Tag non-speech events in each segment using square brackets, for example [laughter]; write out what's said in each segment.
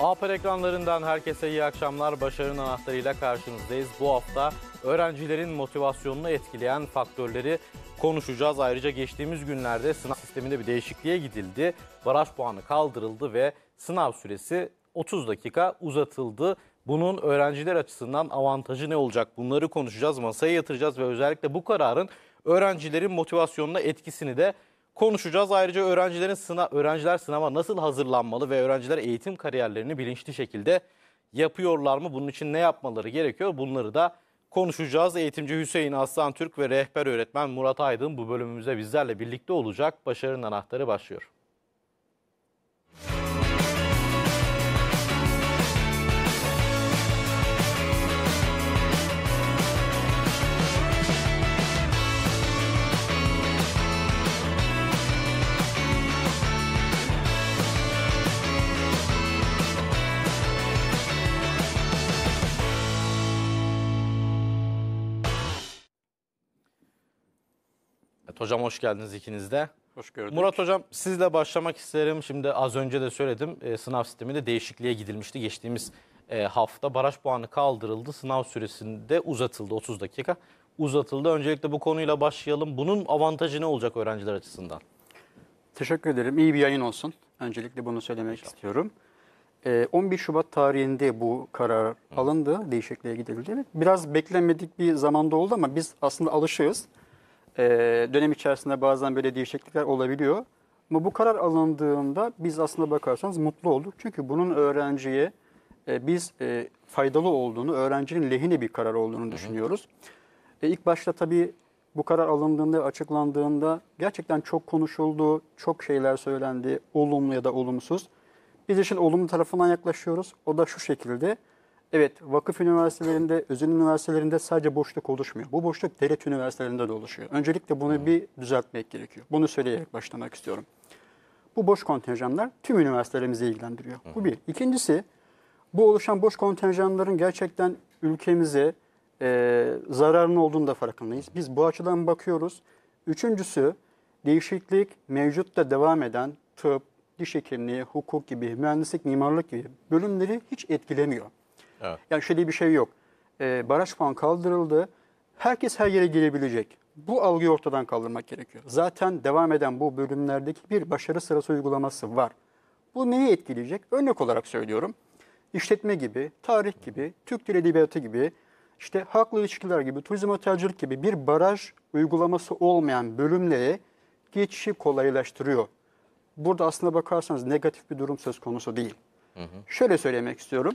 Aper ekranlarından herkese iyi akşamlar. Başarının anahtarıyla karşınızdayız. Bu hafta öğrencilerin motivasyonunu etkileyen faktörleri konuşacağız. Ayrıca geçtiğimiz günlerde sınav sisteminde bir değişikliğe gidildi. Baraj puanı kaldırıldı ve sınav süresi 30 dakika uzatıldı. Bunun öğrenciler açısından avantajı ne olacak? Bunları konuşacağız, masaya yatıracağız ve özellikle bu kararın öğrencilerin motivasyonuna etkisini de konuşacağız. Ayrıca öğrencilerin sınav, öğrenciler sınava nasıl hazırlanmalı ve öğrenciler eğitim kariyerlerini bilinçli şekilde yapıyorlar mı? Bunun için ne yapmaları gerekiyor? Bunları da konuşacağız. Eğitimci Hüseyin Aslan Türk ve rehber öğretmen Murat Aydın bu bölümümüzde bizlerle birlikte olacak. Başarının anahtarı başlıyor. Hocam hoş geldiniz ikiniz de. Hoş gördük. Murat hocam sizle başlamak isterim. Şimdi az önce de söyledim e, sınav sisteminde değişikliğe gidilmişti. Geçtiğimiz e, hafta baraj puanı kaldırıldı. Sınav süresinde uzatıldı 30 dakika. Uzatıldı. Öncelikle bu konuyla başlayalım. Bunun avantajı ne olacak öğrenciler açısından? Teşekkür ederim. İyi bir yayın olsun. Öncelikle bunu söylemek istiyorum. Ee, 11 Şubat tarihinde bu karar alındı, değişikliğe gidildi. Biraz beklenmedik bir zamanda oldu ama biz aslında alışığız. Ee, dönem içerisinde bazen böyle değişiklikler olabiliyor. Ama bu karar alındığında biz aslında bakarsanız mutlu olduk. Çünkü bunun öğrenciye e, biz e, faydalı olduğunu, öğrencinin lehine bir karar olduğunu düşünüyoruz. E, ilk başta tabii bu karar alındığında, açıklandığında gerçekten çok konuşuldu, çok şeyler söylendi, olumlu ya da olumsuz. Biz işin olumlu tarafından yaklaşıyoruz. O da şu şekilde. Evet, vakıf üniversitelerinde, özel üniversitelerinde sadece boşluk oluşmuyor. Bu boşluk devlet üniversitelerinde de oluşuyor. Öncelikle bunu bir düzeltmek gerekiyor. Bunu söyleyerek başlamak istiyorum. Bu boş kontenjanlar tüm üniversitelerimizi ilgilendiriyor. Bu bir. İkincisi, bu oluşan boş kontenjanların gerçekten ülkemize e, zararının olduğunu da farkındayız. Biz bu açıdan bakıyoruz. Üçüncüsü, değişiklik mevcutta devam eden tıp, diş hekimliği, hukuk gibi, mühendislik, mimarlık gibi bölümleri hiç etkilemiyor. Evet. Yani şöyle bir şey yok. E, baraj puan kaldırıldı. Herkes her yere girebilecek. Bu algıyı ortadan kaldırmak gerekiyor. Zaten devam eden bu bölümlerdeki bir başarı sırası uygulaması var. Bu neyi etkileyecek? Örnek olarak söylüyorum. İşletme gibi, tarih gibi, Türk Dil Edebiyatı gibi, işte halkla ilişkiler gibi, turizm otelcilik gibi bir baraj uygulaması olmayan bölümlere geçişi kolaylaştırıyor. Burada aslında bakarsanız negatif bir durum söz konusu değil. Şöyle söylemek istiyorum.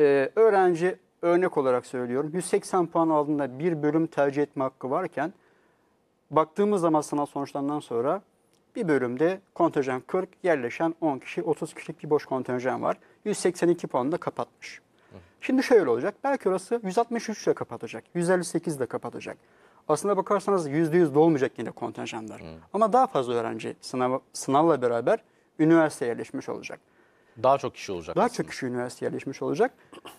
Ee, öğrenci örnek olarak söylüyorum 180 puan aldığında bir bölüm tercih etme hakkı varken baktığımız zaman sınav sonuçlarından sonra bir bölümde kontenjan 40 yerleşen 10 kişi 30 kişilik bir boş kontenjan var. 182 puanı da kapatmış. Şimdi şöyle olacak. Belki orası 163 ile kapatacak. 158 ile kapatacak. Aslında bakarsanız %100 dolmayacak yine kontenjanlar. Ama daha fazla öğrenci sınav, sınavla beraber üniversiteye yerleşmiş olacak. Daha çok kişi olacak. Daha aslında. çok kişi üniversiteye yerleşmiş olacak.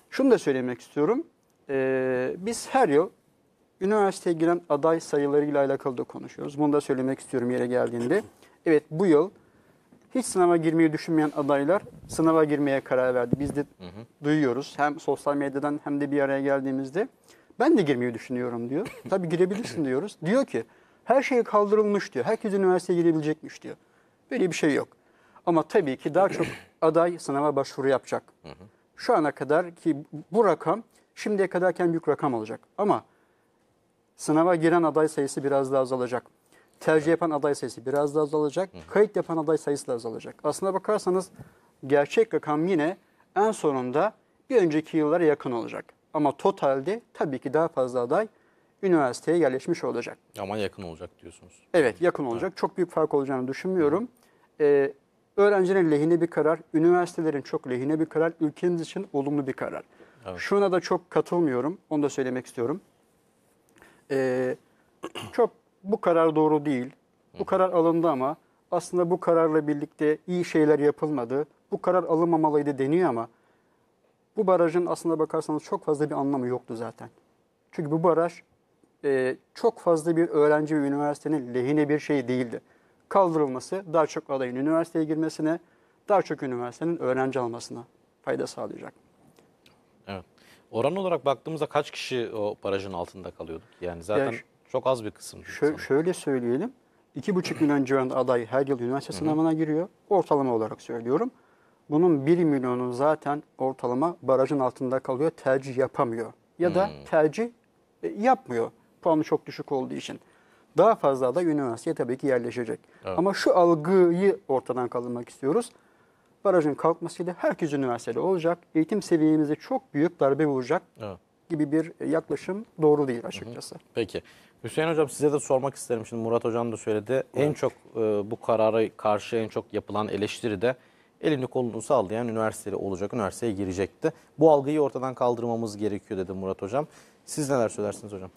Şunu da söylemek istiyorum. Ee, biz her yıl üniversiteye giren aday sayılarıyla alakalı da konuşuyoruz. Bunu da söylemek istiyorum yere geldiğinde. Evet bu yıl hiç sınava girmeyi düşünmeyen adaylar sınava girmeye karar verdi. Biz de duyuyoruz hem sosyal medyadan hem de bir araya geldiğimizde. Ben de girmeyi düşünüyorum diyor. Tabii girebilirsin diyoruz. Diyor ki her şey kaldırılmış diyor. Herkes üniversiteye girebilecekmiş diyor. Böyle bir şey yok. Ama tabii ki daha çok [clears throat] aday sınava başvuru yapacak. Şu ana kadar ki bu rakam şimdiye kadarken büyük rakam olacak. Ama sınava giren aday sayısı biraz daha azalacak. Tercih yapan aday sayısı biraz daha azalacak. Kayıt yapan aday sayısı da azalacak. Aslına bakarsanız gerçek rakam yine en sonunda bir önceki yıllara yakın olacak. Ama totalde tabii ki daha fazla aday üniversiteye yerleşmiş olacak. Ama yakın olacak diyorsunuz. Evet yakın olacak. Çok büyük fark olacağını düşünmüyorum. Ee, öğrencilerin lehine bir karar, üniversitelerin çok lehine bir karar, ülkemiz için olumlu bir karar. Şuna da çok katılmıyorum. Onu da söylemek istiyorum. Ee, [clears throat] çok bu karar doğru değil. Bu karar alındı ama aslında bu kararla birlikte iyi şeyler yapılmadı. Bu karar alınmamalıydı deniyor ama bu barajın aslında bakarsanız çok fazla bir anlamı yoktu zaten. Çünkü bu baraj e, çok fazla bir öğrenci ve üniversitenin lehine bir şey değildi. Kaldırılması daha çok adayın üniversiteye girmesine, daha çok üniversitenin öğrenci almasına fayda sağlayacak. Evet. Oran olarak baktığımızda kaç kişi o barajın altında kalıyordu? Yani zaten ş- çok az bir kısım. Şö- şöyle söyleyelim. 2,5 [clears throat] milyon civarında aday her yıl üniversite sınavına giriyor. Ortalama olarak söylüyorum. Bunun 1 milyonu zaten ortalama barajın altında kalıyor, tercih yapamıyor. Ya da tercih e, yapmıyor puanı çok düşük olduğu için. Daha fazla aday üniversiteye tabii ki yerleşecek. Ama şu algıyı ortadan kaldırmak istiyoruz. Barajın kalkmasıyla herkes üniversitede olacak. Eğitim seviyemize çok büyük darbe vuracak Evet. gibi bir yaklaşım doğru değil açıkçası. Peki. Hüseyin Hocam size de sormak isterim. Şimdi Murat Hocam da söyledi. En çok e, bu karara karşı en çok yapılan eleştiri de elini kolunu sallayan üniversiteli olacak, üniversiteye girecekti. Bu algıyı ortadan kaldırmamız gerekiyor dedi Murat Hocam. Siz neler söylersiniz hocam?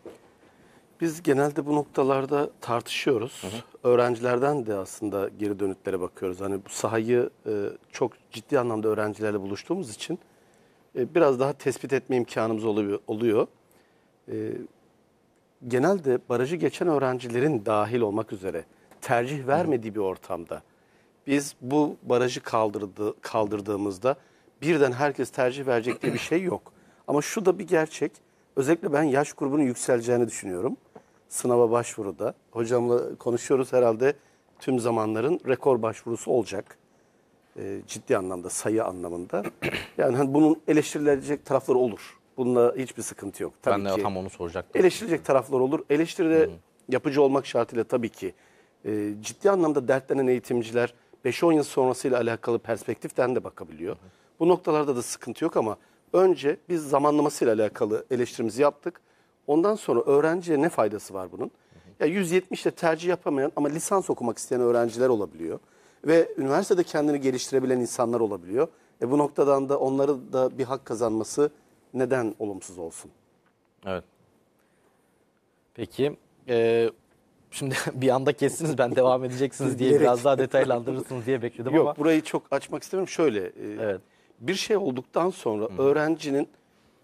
Biz genelde bu noktalarda tartışıyoruz. Öğrencilerden de aslında geri dönütlere bakıyoruz. Hani bu sahayı e, çok ciddi anlamda öğrencilerle buluştuğumuz için e, biraz daha tespit etme imkanımız oluyor. E, genelde barajı geçen öğrencilerin dahil olmak üzere tercih vermediği bir ortamda biz bu barajı kaldırdı, kaldırdığımızda birden herkes tercih verecek diye bir şey yok. Ama şu da bir gerçek. Özellikle ben yaş grubunun yükseleceğini düşünüyorum. Sınava başvuruda. Hocamla konuşuyoruz herhalde tüm zamanların rekor başvurusu olacak. Ee, ciddi anlamda, sayı anlamında. [clears throat] Yani hani bunun eleştirilecek tarafları olur. Bununla hiçbir sıkıntı yok. Tabii ben de ki. tam onu soracaktım. Eleştirilecek taraflar olur. Eleştiride yapıcı olmak şartıyla tabii ki e, ciddi anlamda dertlenen eğitimciler 5-10 yıl sonrasıyla alakalı perspektiften de bakabiliyor. Bu noktalarda da sıkıntı yok ama önce biz zamanlamasıyla alakalı eleştirimizi yaptık. Ondan sonra öğrenciye ne faydası var bunun? Ya 170 ile tercih yapamayan ama lisans okumak isteyen öğrenciler olabiliyor. Ve üniversitede kendini geliştirebilen insanlar olabiliyor. E bu noktadan da onları da bir hak kazanması neden olumsuz olsun? Evet. Peki. e, şimdi [laughs] bir anda kestiniz ben devam edeceksiniz diye Bilerek. biraz daha detaylandırırsınız diye bekledim Yok ama. burayı çok açmak istemiyorum. Şöyle e, Evet. bir şey olduktan sonra öğrencinin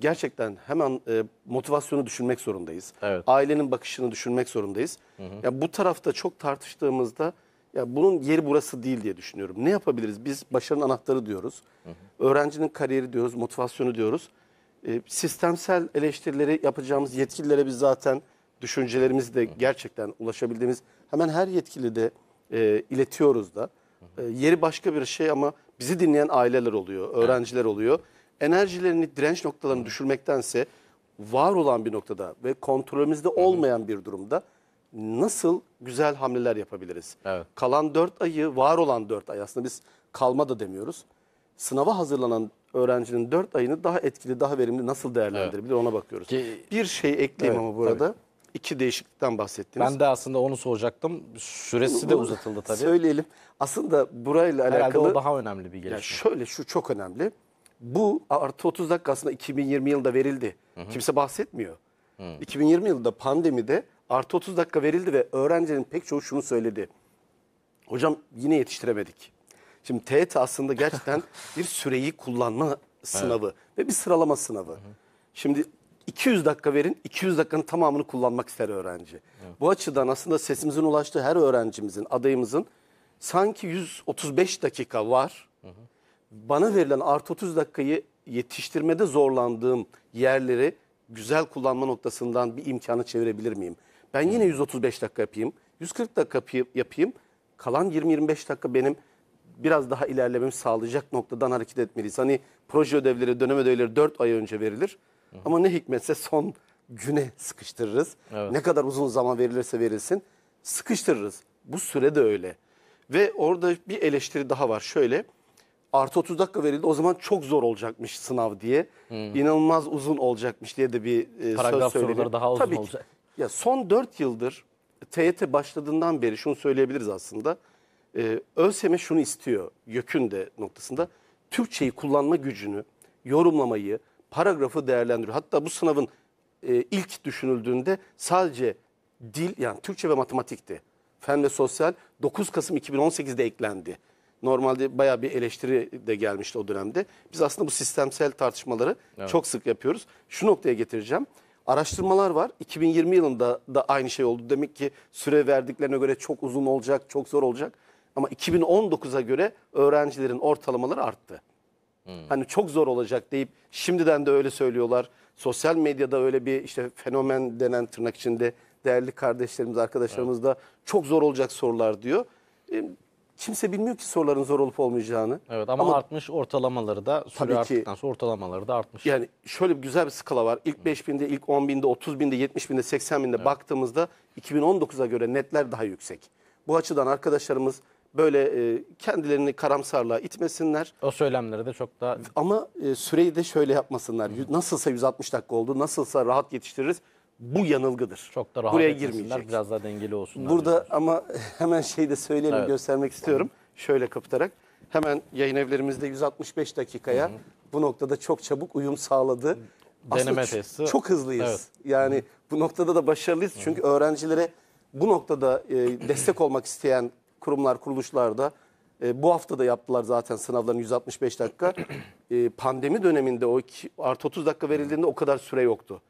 gerçekten hemen e, motivasyonu düşünmek zorundayız. Evet. Ailenin bakışını düşünmek zorundayız. Ya bu tarafta çok tartıştığımızda ya bunun yeri burası değil diye düşünüyorum. Ne yapabiliriz? Biz başarının anahtarı diyoruz. Öğrencinin kariyeri diyoruz, motivasyonu diyoruz. E, sistemsel eleştirileri yapacağımız yetkililere biz zaten düşüncelerimizi de gerçekten ulaşabildiğimiz hemen her yetkili de e, iletiyoruz da. E, yeri başka bir şey ama bizi dinleyen aileler oluyor, öğrenciler oluyor. Enerjilerini, direnç noktalarını düşürmektense var olan bir noktada ve kontrolümüzde olmayan bir durumda nasıl güzel hamleler yapabiliriz? Evet. Kalan 4 ayı, var olan 4 ay aslında biz kalma da demiyoruz. Sınava hazırlanan öğrencinin 4 ayını daha etkili, daha verimli nasıl değerlendirebilir ona bakıyoruz. Ki- bir şey ekleyeyim Evet, ama burada. iki değişiklikten bahsettiniz. Ben de aslında onu soracaktım. Süresi de uzatıldı tabii. Söyleyelim. Aslında burayla Herhalde alakalı o daha önemli bir ya gelişme. şöyle şu çok önemli. Bu artı 30 dakika aslında 2020 yılında verildi. Kimse bahsetmiyor. 2020 yılında pandemide artı 30 dakika verildi ve öğrencilerin pek çoğu şunu söyledi. Hocam yine yetiştiremedik. Şimdi TET aslında gerçekten [laughs] bir süreyi kullanma sınavı ve bir sıralama sınavı. Şimdi 200 dakika verin, 200 dakikanın tamamını kullanmak ister öğrenci. Bu açıdan aslında sesimizin ulaştığı her öğrencimizin, adayımızın sanki 135 dakika var. Bana verilen artı 30 dakikayı yetiştirmede zorlandığım yerleri güzel kullanma noktasından bir imkanı çevirebilir miyim? Ben yine 135 dakika yapayım, 140 dakika yapayım- yapayım. Kalan 20-25 dakika benim biraz daha ilerlememi sağlayacak noktadan hareket etmeliyiz. Hani proje ödevleri, dönem ödevleri 4 ay önce verilir. Ama ne hikmetse son güne sıkıştırırız. Evet. Ne kadar uzun zaman verilirse verilsin sıkıştırırız. Bu süre de öyle. Ve orada bir eleştiri daha var. Şöyle artı 30 dakika verildi o zaman çok zor olacakmış sınav diye. İnanılmaz uzun olacakmış diye de bir e, Paragraf söz soruları daha uzun Tabii ki. olacak. Ya son 4 yıldır TYT başladığından beri şunu söyleyebiliriz aslında. Ee, ÖSYM şunu istiyor YÖK'ün de noktasında. Türkçeyi kullanma gücünü, yorumlamayı, paragrafı değerlendiriyor. Hatta bu sınavın e, ilk düşünüldüğünde sadece dil yani Türkçe ve matematikti. Fen ve sosyal 9 Kasım 2018'de eklendi. Normalde bayağı bir eleştiri de gelmişti o dönemde. Biz aslında bu sistemsel tartışmaları çok sık yapıyoruz. Şu noktaya getireceğim. Araştırmalar var. 2020 yılında da aynı şey oldu. Demek ki süre verdiklerine göre çok uzun olacak, çok zor olacak. Ama 2019'a göre öğrencilerin ortalamaları arttı. Hani çok zor olacak deyip şimdiden de öyle söylüyorlar. Sosyal medyada öyle bir işte fenomen denen tırnak içinde değerli kardeşlerimiz, arkadaşlarımız da çok zor olacak sorular diyor. Kimse bilmiyor ki soruların zor olup olmayacağını. Evet ama, artmış ortalamaları da süre ki. arttıktan sonra ortalamaları da artmış. Yani şöyle bir güzel bir skala var. İlk 5000'de, ilk 10.000'de, 30.000'de, 70.000'de, 80.000'de baktığımızda 2019'a göre netler daha yüksek. Bu açıdan arkadaşlarımız böyle e, kendilerini karamsarlığa itmesinler. O söylemleri de çok daha Ama e, süreyi de şöyle yapmasınlar. Yü- Nasılsa 160 dakika oldu, nasılsa rahat yetiştiririz. Bu yanılgıdır. çok da rahat Buraya girmeyecek. Biraz daha dengeli olsunlar. Burada ama [laughs] hemen şey de söyleyelim, Evet. göstermek istiyorum. Şöyle kapatarak. Hemen yayın evlerimizde 165 dakikaya bu noktada çok çabuk uyum sağladı. Deneme ç- testi. Çok hızlıyız. Evet. Yani bu noktada da başarılıyız. Çünkü öğrencilere bu noktada e, destek olmak isteyen kurumlar, kuruluşlar da e, bu hafta da yaptılar zaten sınavların 165 dakika. [clears throat] E, pandemi döneminde o iki, artı 30 dakika verildiğinde o kadar süre yoktu.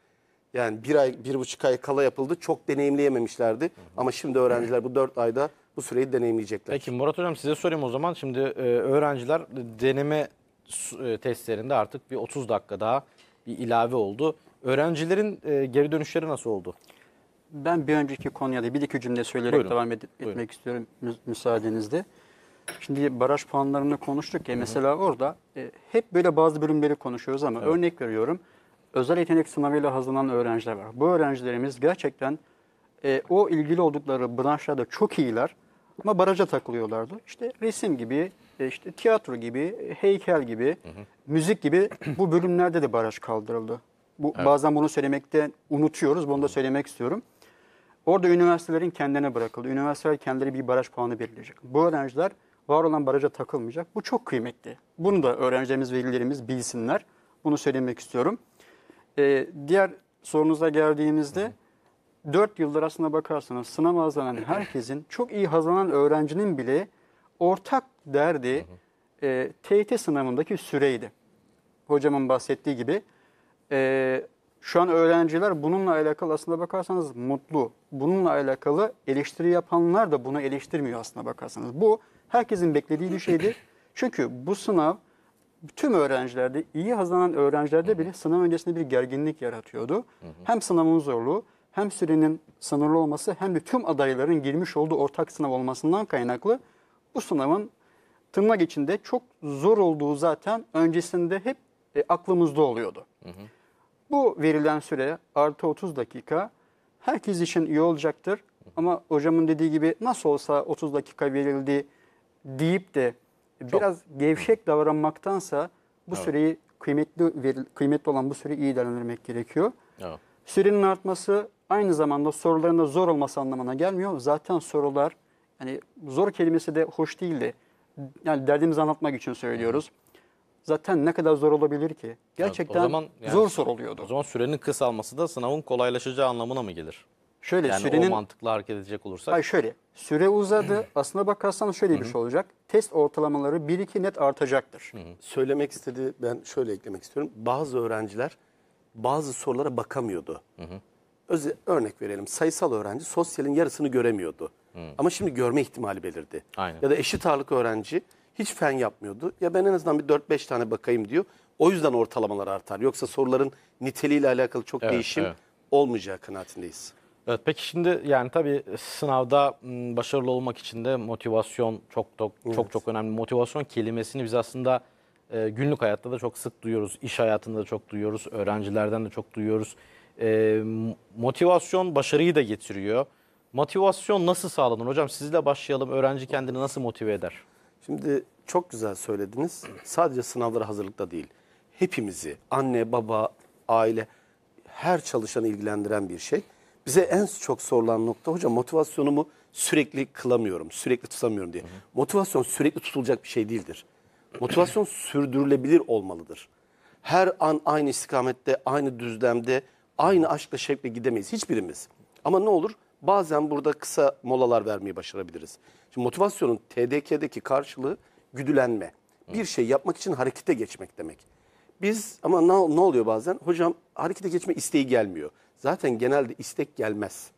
Yani bir ay, bir buçuk ay kala yapıldı. Çok deneyimleyememişlerdi. Ama şimdi öğrenciler bu dört ayda bu süreyi deneyimleyecekler. Peki Murat Hocam size sorayım o zaman. Şimdi e, öğrenciler deneme e, testlerinde artık bir 30 dakika daha bir ilave oldu. Öğrencilerin e, geri dönüşleri nasıl oldu? Ben bir önceki konuya da bir iki cümle söyleyerek Buyurun. devam ed- etmek Buyurun. istiyorum mü- müsaadenizle. Şimdi baraj puanlarını konuştuk ya mesela orada e, hep böyle bazı bölümleri konuşuyoruz ama örnek veriyorum. Özel yetenek sınavıyla hazırlanan öğrenciler var. Bu öğrencilerimiz gerçekten e, o ilgili oldukları branşlarda çok iyiler ama baraja takılıyorlardı. İşte resim gibi, e, işte tiyatro gibi, heykel gibi, müzik gibi bu bölümlerde de baraj kaldırıldı. Bu bazen bunu söylemekte unutuyoruz. Bunu da söylemek istiyorum. Orada üniversitelerin kendine bırakıldı. Üniversiteler kendileri bir baraj puanı belirleyecek. Bu öğrenciler var olan baraja takılmayacak. Bu çok kıymetli. Bunu da öğrencilerimiz, velilerimiz bilsinler. Bunu söylemek istiyorum. Ee, diğer sorunuza geldiğimizde 4 yıldır aslına bakarsanız sınav hazırlanan herkesin, [clears throat] çok iyi hazırlanan öğrencinin bile ortak derdi e, TYT sınavındaki süreydi. Hocamın bahsettiği gibi e, şu an öğrenciler bununla alakalı aslında bakarsanız mutlu. Bununla alakalı eleştiri yapanlar da bunu eleştirmiyor aslında bakarsanız. Bu herkesin beklediği bir şeydi. [clears throat] Çünkü bu sınav tüm öğrencilerde, iyi hazırlanan öğrencilerde bile sınav öncesinde bir gerginlik yaratıyordu. Hem sınavın zorluğu, hem sürenin sınırlı olması, hem de tüm adayların girmiş olduğu ortak sınav olmasından kaynaklı bu sınavın tırnak içinde çok zor olduğu zaten öncesinde hep e, aklımızda oluyordu. Bu verilen süre artı 30 dakika herkes için iyi olacaktır. Ama hocamın dediği gibi nasıl olsa 30 dakika verildi deyip de biraz gevşek davranmaktansa bu süreyi kıymetli kıymetli olan bu süreyi iyi değerlendirmek gerekiyor. Evet. Sürenin artması aynı zamanda soruların da zor olması anlamına gelmiyor. Zaten sorular yani zor kelimesi de hoş değildi. Yani derdimizi anlatmak için söylüyoruz. Zaten ne kadar zor olabilir ki? Gerçekten o zaman yani- zor soruluyordu. O zaman sürenin kısalması da sınavın kolaylaşacağı anlamına mı gelir? Şöyle Yani sürenin o mantıkla hareket edecek olursak. Hayır şöyle. Süre uzadı. Aslına bakarsan şöyle bir şey olacak. Test ortalamaları 1-2 net artacaktır. Söylemek istediği ben şöyle eklemek istiyorum. Bazı öğrenciler bazı sorulara bakamıyordu. Öze- örnek verelim. Sayısal öğrenci sosyalin yarısını göremiyordu. Ama şimdi görme ihtimali belirdi. Aynen. Ya da eşit ağırlık öğrenci hiç fen yapmıyordu. Ya ben en azından bir 4-5 tane bakayım diyor. O yüzden ortalamalar artar. Yoksa soruların niteliğiyle alakalı çok Evet, değişim evet. olmayacağı kanaatindeyiz. Evet peki şimdi yani tabii sınavda başarılı olmak için de motivasyon çok çok çok çok önemli. Motivasyon kelimesini biz aslında e, günlük hayatta da çok sık duyuyoruz. İş hayatında da çok duyuyoruz. Öğrencilerden de çok duyuyoruz. E, motivasyon başarıyı da getiriyor. Motivasyon nasıl sağlanır? Hocam sizle başlayalım. Öğrenci kendini nasıl motive eder? Şimdi çok güzel söylediniz. Sadece sınavlara hazırlıkta değil. Hepimizi, anne, baba, aile, her çalışanı ilgilendiren bir şey. Bize en çok sorulan nokta hocam motivasyonumu sürekli kılamıyorum, sürekli tutamıyorum diye. Motivasyon sürekli tutulacak bir şey değildir. Motivasyon [clears throat] sürdürülebilir olmalıdır. Her an aynı istikamette, aynı düzlemde, aynı aşkla şevkle gidemeyiz hiçbirimiz. Ama ne olur? Bazen burada kısa molalar vermeyi başarabiliriz. Şimdi motivasyonun TDK'deki karşılığı güdülenme. Bir şey yapmak için harekete geçmek demek. Biz ama ne, ne oluyor bazen? Hocam harekete geçme isteği gelmiyor. Zaten genelde istek gelmez.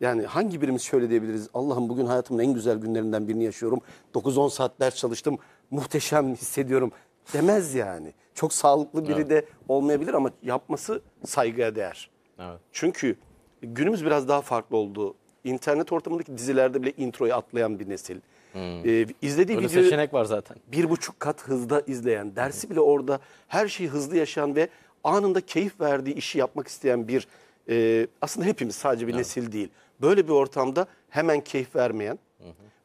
Yani hangi birimiz şöyle diyebiliriz? Allah'ım bugün hayatımın en güzel günlerinden birini yaşıyorum. 9-10 saat ders çalıştım. Muhteşem hissediyorum demez yani. Çok sağlıklı biri de olmayabilir ama yapması saygıya değer. Evet. Çünkü günümüz biraz daha farklı oldu. İnternet ortamındaki dizilerde bile introyu atlayan bir nesil. Ee, izlediği Öyle videoyu seçenek var zaten. bir buçuk kat hızda izleyen, dersi bile orada her şeyi hızlı yaşayan ve anında keyif verdiği işi yapmak isteyen bir e, aslında hepimiz sadece bir nesil değil. Böyle bir ortamda hemen keyif vermeyen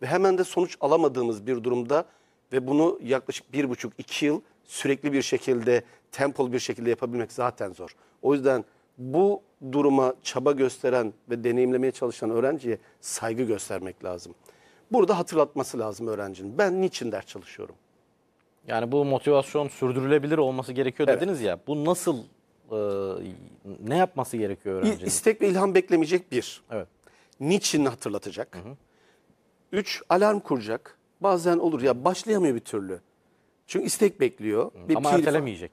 ve hemen de sonuç alamadığımız bir durumda ve bunu yaklaşık bir buçuk iki yıl sürekli bir şekilde tempolu bir şekilde yapabilmek zaten zor. O yüzden bu duruma çaba gösteren ve deneyimlemeye çalışan öğrenciye saygı göstermek lazım. Burada hatırlatması lazım öğrencinin. Ben niçin ders çalışıyorum? Yani bu motivasyon sürdürülebilir olması gerekiyor Evet. dediniz ya. Bu nasıl e, ne yapması gerekiyor öğrencinin? İstek ve ilham beklemeyecek bir. Evet. Niçin hatırlatacak. Üç, alarm kuracak. Bazen olur ya başlayamıyor bir türlü. Çünkü istek bekliyor. Bir Ama pil- ertelemeyecek.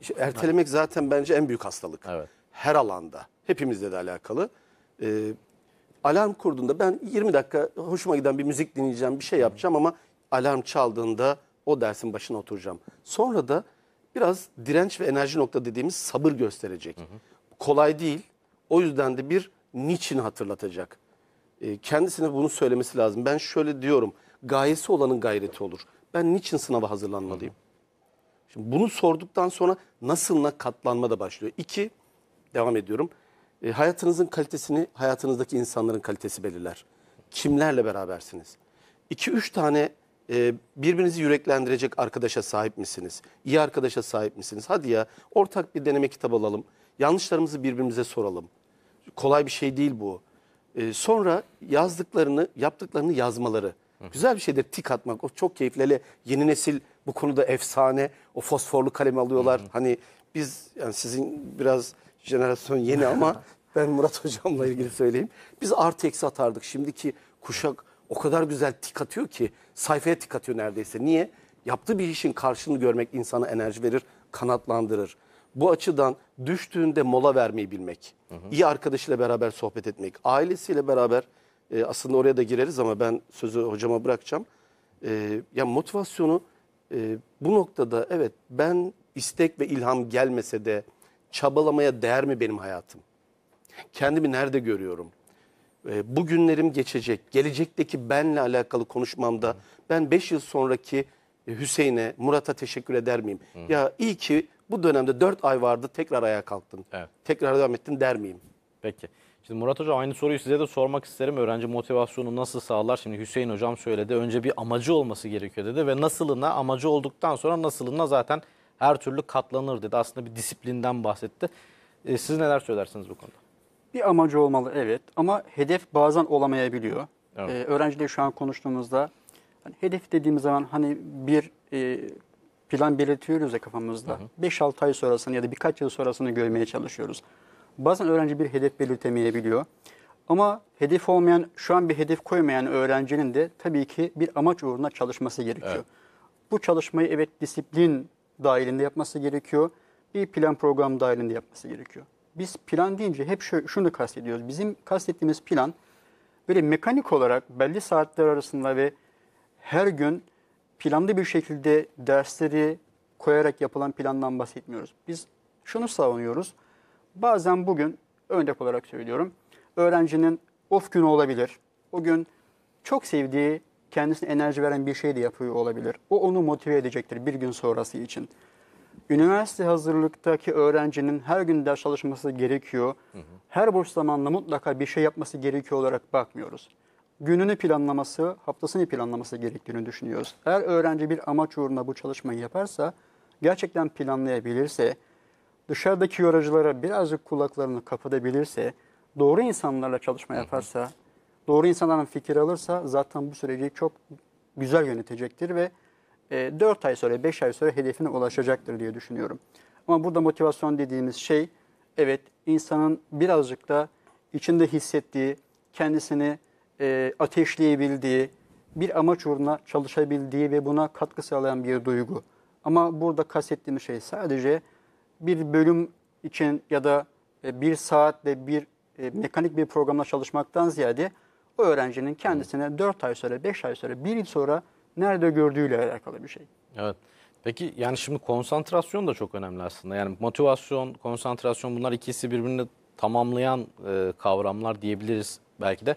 İşte ertelemek zaten bence en büyük hastalık. Evet. Her alanda. Hepimizle de alakalı. Ee, alarm kurduğunda ben 20 dakika hoşuma giden bir müzik dinleyeceğim, bir şey yapacağım ama alarm çaldığında o dersin başına oturacağım. Sonra da biraz direnç ve enerji nokta dediğimiz sabır gösterecek. Kolay değil. O yüzden de bir niçin hatırlatacak. Ee, kendisine bunu söylemesi lazım. Ben şöyle diyorum. Gayesi olanın gayreti olur. Ben niçin sınava hazırlanmalıyım? Şimdi bunu sorduktan sonra nasılına katlanma da başlıyor. İki, devam ediyorum. E, hayatınızın kalitesini hayatınızdaki insanların kalitesi belirler. Kimlerle berabersiniz? İki, üç tane e, birbirinizi yüreklendirecek arkadaşa sahip misiniz? İyi arkadaşa sahip misiniz? Hadi ya ortak bir deneme kitabı alalım. Yanlışlarımızı birbirimize soralım. Kolay bir şey değil bu. E, sonra yazdıklarını, yaptıklarını yazmaları. Güzel bir şeydir tik atmak. O çok keyifli. Hele yeni nesil bu konuda efsane. O fosforlu kalemi alıyorlar. Hani biz yani sizin biraz jenerasyon yeni ama [laughs] ben Murat [laughs] hocamla ilgili söyleyeyim. Biz artı eksi atardık. Şimdiki kuşak o kadar güzel tik atıyor ki sayfaya tik atıyor neredeyse. Niye? Yaptığı bir işin karşılığını görmek insana enerji verir, kanatlandırır. Bu açıdan düştüğünde mola vermeyi bilmek, iyi arkadaşıyla beraber sohbet etmek, ailesiyle beraber e, aslında oraya da gireriz ama ben sözü hocama bırakacağım. E, ya motivasyonu e, bu noktada evet ben istek ve ilham gelmese de çabalamaya değer mi benim hayatım? Kendimi nerede görüyorum? E, bu günlerim geçecek. Gelecekteki benle alakalı konuşmamda ben 5 yıl sonraki e, Hüseyin'e, Murat'a teşekkür eder miyim? Ya iyi ki bu dönemde 4 ay vardı tekrar ayağa kalktın. Evet. Tekrar devam ettin der miyim? Peki. Şimdi Murat Hocam aynı soruyu size de sormak isterim. Öğrenci motivasyonu nasıl sağlar? Şimdi Hüseyin Hocam söyledi. Önce bir amacı olması gerekiyor dedi ve nasılına amacı olduktan sonra nasılına zaten her türlü katlanır dedi. Aslında bir disiplinden bahsetti. E, siz neler söylersiniz bu konuda? Bir amacı olmalı evet ama hedef bazen olamayabiliyor. Evet. Ee, öğrenciyle şu an konuştuğumuzda hani hedef dediğimiz zaman hani bir e, plan belirtiyoruz ya kafamızda. 5-6 ay sonrasını ya da birkaç yıl sonrasını görmeye çalışıyoruz. Bazen öğrenci bir hedef belirtemeyebiliyor. Ama hedef olmayan, şu an bir hedef koymayan öğrencinin de tabii ki bir amaç uğruna çalışması gerekiyor. Evet. Bu çalışmayı evet disiplin dahilinde yapması gerekiyor. Bir plan program dahilinde yapması gerekiyor. Biz plan deyince hep şu, şunu kastediyoruz. Bizim kastettiğimiz plan böyle mekanik olarak belli saatler arasında ve her gün planlı bir şekilde dersleri koyarak yapılan plandan bahsetmiyoruz. Biz şunu savunuyoruz. Bazen bugün örnek olarak söylüyorum. Öğrencinin of günü olabilir. O gün çok sevdiği, kendisine enerji veren bir şey de yapıyor olabilir. O onu motive edecektir bir gün sonrası için. Üniversite hazırlıktaki öğrencinin her gün ders çalışması gerekiyor. Her boş zamanda mutlaka bir şey yapması gerekiyor olarak bakmıyoruz. Gününü planlaması, haftasını planlaması gerektiğini düşünüyoruz. Eğer öğrenci bir amaç uğruna bu çalışmayı yaparsa, gerçekten planlayabilirse, dışarıdaki yoracılara birazcık kulaklarını kapatabilirse, doğru insanlarla çalışma yaparsa, doğru insanların fikir alırsa zaten bu süreci çok güzel yönetecektir ve e, 4 ay sonra, 5 ay sonra hedefine ulaşacaktır diye düşünüyorum. Ama burada motivasyon dediğimiz şey, evet insanın birazcık da içinde hissettiği, kendisini e, ateşleyebildiği, bir amaç uğruna çalışabildiği ve buna katkı sağlayan bir duygu. Ama burada kastettiğim şey sadece bir bölüm için ya da e, bir saatle bir e, mekanik bir programla çalışmaktan ziyade o öğrencinin kendisine 4 ay sonra, 5 ay sonra, 1 yıl sonra nerede gördüğüyle alakalı bir şey. Evet. Peki yani şimdi konsantrasyon da çok önemli aslında. Yani motivasyon, konsantrasyon bunlar ikisi birbirini tamamlayan e, kavramlar diyebiliriz belki de.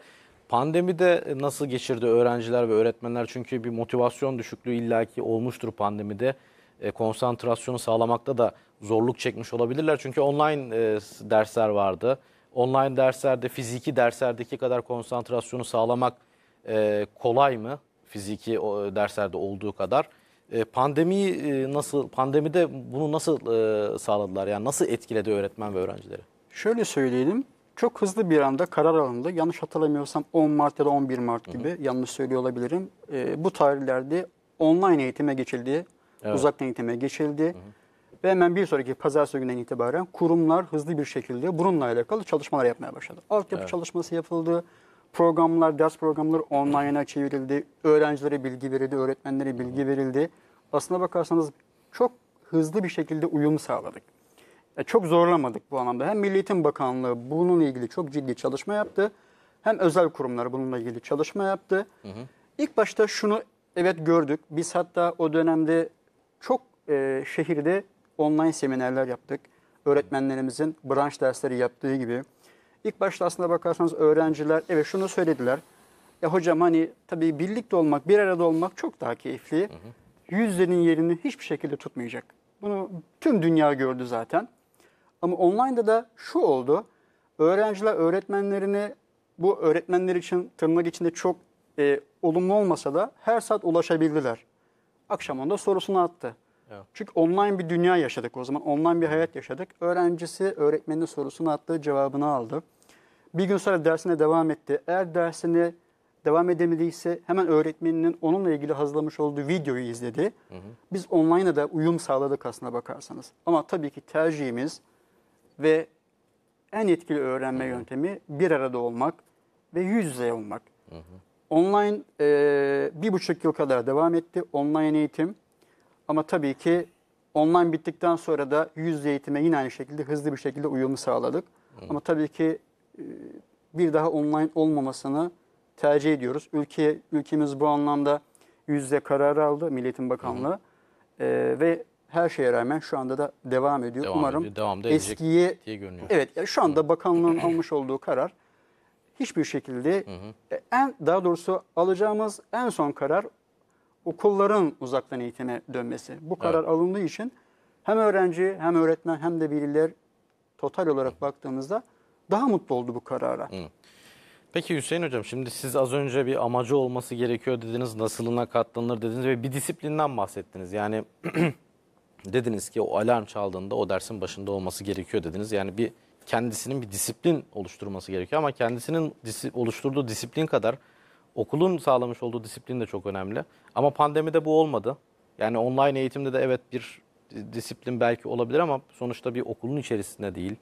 Pandemide nasıl geçirdi öğrenciler ve öğretmenler? Çünkü bir motivasyon düşüklüğü illaki olmuştur pandemide. E, konsantrasyonu sağlamakta da zorluk çekmiş olabilirler. Çünkü online e, dersler vardı. Online derslerde fiziki derslerdeki kadar konsantrasyonu sağlamak e, kolay mı? Fiziki derslerde olduğu kadar. E, pandemiyi e, nasıl pandemide bunu nasıl e, sağladılar? Yani nasıl etkiledi öğretmen ve öğrencileri? Şöyle söyleyelim. Çok hızlı bir anda karar alındı. Yanlış hatırlamıyorsam 10 Mart ya da 11 Mart gibi yanlış söylüyor olabilirim. Bu tarihlerde online eğitime geçildi. Evet. Uzaktan eğitime geçildi. Ve hemen bir sonraki pazartesi günden itibaren kurumlar hızlı bir şekilde bununla alakalı çalışmalar yapmaya başladı. Altyapı çalışması yapıldı. Programlar, ders programları online'a çevrildi. Öğrencilere bilgi verildi, öğretmenlere bilgi verildi. Aslına bakarsanız çok hızlı bir şekilde uyum sağladık. Ya çok zorlamadık bu anlamda. Hem Milli Eğitim Bakanlığı bununla ilgili çok ciddi çalışma yaptı. Hem özel kurumlar bununla ilgili çalışma yaptı. İlk başta şunu evet gördük. Biz hatta o dönemde çok e, şehirde online seminerler yaptık. Öğretmenlerimizin branş dersleri yaptığı gibi. İlk başta aslında bakarsanız öğrenciler evet şunu söylediler. Ya hocam hani tabii birlikte olmak, bir arada olmak çok daha keyifli. Yüzlerin yerini hiçbir şekilde tutmayacak. Bunu tüm dünya gördü zaten. Ama online'da da şu oldu. Öğrenciler öğretmenlerine bu öğretmenler için tırnak içinde çok e, olumlu olmasa da her saat ulaşabildiler. Akşam onda sorusunu attı. Evet. Çünkü online bir dünya yaşadık o zaman. Online bir hayat yaşadık. Öğrencisi öğretmenine sorusunu attı, cevabını aldı. Bir gün sonra dersine devam etti. Eğer dersine devam edemediyse hemen öğretmeninin onunla ilgili hazırlamış olduğu videoyu izledi. Biz online'a da uyum sağladık aslına bakarsanız. Ama tabii ki tercihimiz ve en etkili öğrenme yöntemi bir arada olmak ve yüz yüze olmak. Online e, bir buçuk yıl kadar devam etti online eğitim. Ama tabii ki online bittikten sonra da yüz yüze eğitime yine aynı şekilde hızlı bir şekilde uyumu sağladık. Ama tabii ki e, bir daha online olmamasını tercih ediyoruz. Ülke ülkemiz bu anlamda yüz yüze kararı aldı Milli Eğitim Bakanlığı E, ve her şeye rağmen şu anda da devam ediyor. Devam Umarım ediyor, devam da eskiye diye görünüyor. Evet, yani şu anda bakanlığın almış olduğu karar hiçbir şekilde e, en daha doğrusu alacağımız en son karar okulların uzaktan eğitime dönmesi. Bu karar alındığı için hem öğrenci hem öğretmen hem de veliler total olarak baktığımızda daha mutlu oldu bu karara. Peki Hüseyin Hocam şimdi siz az önce bir amacı olması gerekiyor dediniz, nasılına katlanır dediniz ve bir disiplinden bahsettiniz. Yani [clears throat] dediniz ki o alarm çaldığında o dersin başında olması gerekiyor dediniz. Yani bir kendisinin bir disiplin oluşturması gerekiyor ama kendisinin disi- oluşturduğu disiplin kadar okulun sağlamış olduğu disiplin de çok önemli. Ama pandemide bu olmadı. Yani online eğitimde de evet bir disiplin belki olabilir ama sonuçta bir okulun içerisinde değil.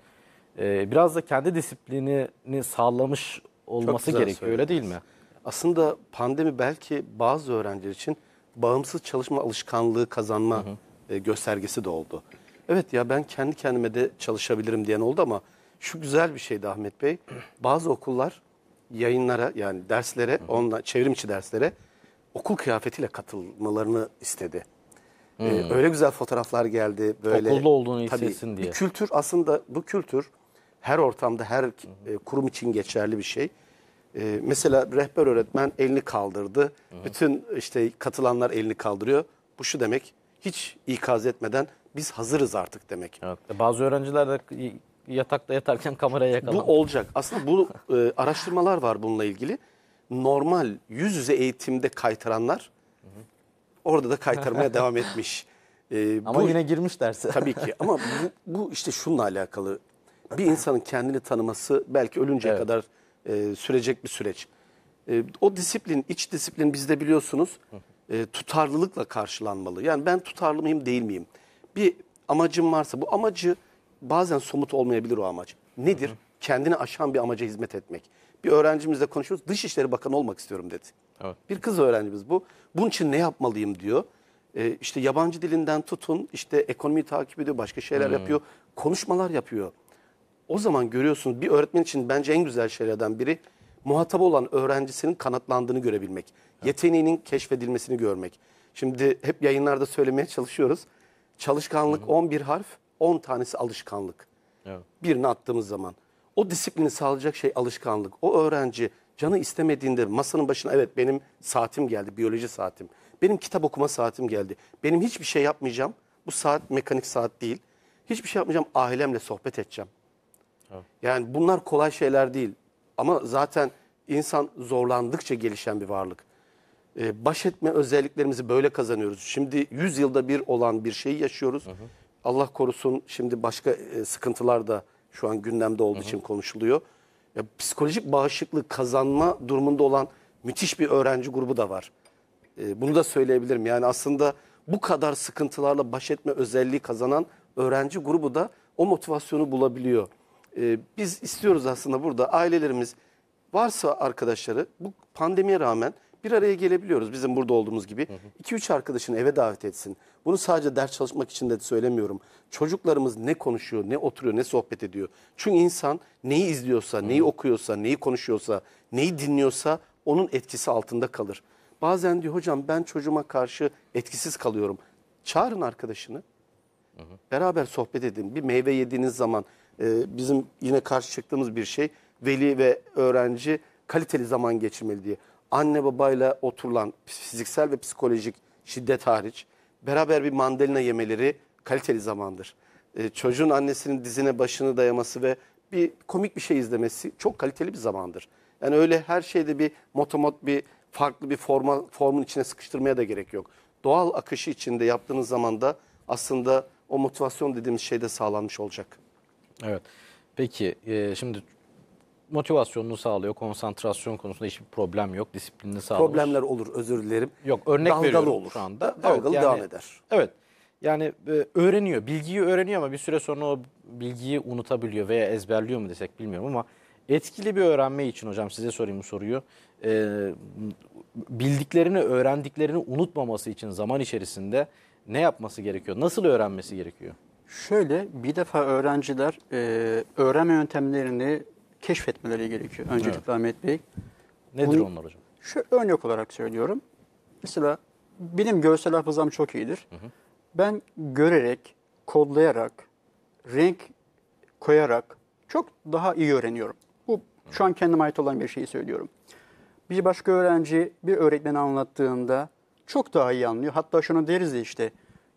Ee, biraz da kendi disiplinini sağlamış olması gerekiyor öyle değil mi? Aslında pandemi belki bazı öğrenciler için bağımsız çalışma alışkanlığı kazanma e, göstergesi de oldu. Evet ya ben kendi kendime de çalışabilirim diyen oldu ama şu güzel bir şeydi Ahmet Bey. Bazı okullar yayınlara yani derslere, onunla çevrim içi derslere okul kıyafetiyle katılmalarını istedi. Ee, öyle güzel fotoğraflar geldi. Böyle, Okulda olduğunu Tabii, hissetsin diye. Bir kültür aslında bu kültür her ortamda her e, kurum için geçerli bir şey. E, mesela rehber öğretmen elini kaldırdı. Bütün işte katılanlar elini kaldırıyor. Bu şu demek hiç ikaz etmeden biz hazırız artık demek. Evet. Bazı öğrenciler de yatakta yatarken kameraya Bu yakalanıyor. olacak. Aslında bu e, araştırmalar var bununla ilgili. Normal yüz yüze eğitimde kaytaranlar orada da kaytarmaya [laughs] devam etmiş. E, Ama bu- yine girmiş derse. Tabii ki ama bu, bu işte şununla alakalı. Bir insanın kendini tanıması belki ölünceye Evet. kadar e, sürecek bir süreç. E, o disiplin, iç disiplin bizde biliyorsunuz e, tutarlılıkla karşılanmalı. Yani ben tutarlı mıyım değil miyim? Bir amacım varsa bu amacı bazen somut olmayabilir o amaç. Nedir? Kendini aşan bir amaca hizmet etmek. Bir öğrencimizle konuşuyoruz. Dışişleri Bakanı olmak istiyorum dedi. Evet. Bir kız öğrencimiz bu. Bunun için ne yapmalıyım diyor. Ee, işte yabancı dilinden tutun, işte ekonomiyi takip ediyor, başka şeyler yapıyor, konuşmalar yapıyor. O zaman görüyorsunuz bir öğretmen için bence en güzel şeylerden biri muhatap olan öğrencisinin kanatlandığını görebilmek. Yeteneğinin keşfedilmesini görmek. Şimdi hep yayınlarda söylemeye çalışıyoruz. Çalışkanlık 11 harf, 10 tanesi alışkanlık. Evet. Birini attığımız zaman. O disiplini sağlayacak şey alışkanlık. O öğrenci canı istemediğinde masanın başına evet benim saatim geldi, biyoloji saatim. Benim kitap okuma saatim geldi. Benim hiçbir şey yapmayacağım. Bu saat mekanik saat değil. Hiçbir şey yapmayacağım. Ailemle sohbet edeceğim. Yani bunlar kolay şeyler değil. Ama zaten insan zorlandıkça gelişen bir varlık. Ee, baş etme özelliklerimizi böyle kazanıyoruz. Şimdi 100 yılda bir olan bir şeyi yaşıyoruz. Allah korusun şimdi başka e, sıkıntılar da şu an gündemde olduğu için konuşuluyor. Ya, psikolojik bağışıklık kazanma durumunda olan müthiş bir öğrenci grubu da var. E, bunu da söyleyebilirim. Yani aslında bu kadar sıkıntılarla baş etme özelliği kazanan öğrenci grubu da o motivasyonu bulabiliyor. E, biz istiyoruz aslında burada ailelerimiz varsa arkadaşları bu pandemiye rağmen bir araya gelebiliyoruz bizim burada olduğumuz gibi. 2-3 arkadaşını eve davet etsin. Bunu sadece ders çalışmak için de söylemiyorum. Çocuklarımız ne konuşuyor, ne oturuyor, ne sohbet ediyor. Çünkü insan neyi izliyorsa, neyi okuyorsa, neyi konuşuyorsa, neyi dinliyorsa onun etkisi altında kalır. Bazen diyor hocam ben çocuğuma karşı etkisiz kalıyorum. Çağırın arkadaşını. Beraber sohbet edin. Bir meyve yediğiniz zaman e, bizim yine karşı çıktığımız bir şey veli ve öğrenci kaliteli zaman geçirmeli diye. Anne babayla oturulan fiziksel ve psikolojik şiddet hariç beraber bir mandalina yemeleri kaliteli zamandır. E, çocuğun annesinin dizine başını dayaması ve bir komik bir şey izlemesi çok kaliteli bir zamandır. Yani öyle her şeyde bir motomot bir farklı bir forma, formun içine sıkıştırmaya da gerek yok. Doğal akışı içinde yaptığınız zaman da aslında o motivasyon dediğimiz şey de sağlanmış olacak. Evet. Peki e, şimdi motivasyonunu sağlıyor. Konsantrasyon konusunda hiçbir problem yok. Disiplinini sağlıyor. Problemler olur özür dilerim. Yok örnek Dalgalı veriyorum olur. şu anda. Da- dalgalı yani- devam eder. Evet. Yani e, öğreniyor. Bilgiyi öğreniyor ama bir süre sonra o bilgiyi unutabiliyor veya ezberliyor mu desek bilmiyorum ama etkili bir öğrenme için hocam size sorayım bu soruyu. E, bildiklerini, öğrendiklerini unutmaması için zaman içerisinde ne yapması gerekiyor? Nasıl öğrenmesi gerekiyor? Şöyle bir defa öğrenciler e, öğrenme yöntemlerini keşfetmeleri gerekiyor. Öncelikle Ahmet Bey. Nedir Bunu- onlar hocam? Şu örnek olarak söylüyorum. Mesela benim görsel hafızam çok iyidir. Ben görerek, kodlayarak, renk koyarak çok daha iyi öğreniyorum. Bu şu an kendime ait olan bir şeyi söylüyorum. Bir başka öğrenci bir öğretmen anlattığında çok daha iyi anlıyor. Hatta şunu deriz de işte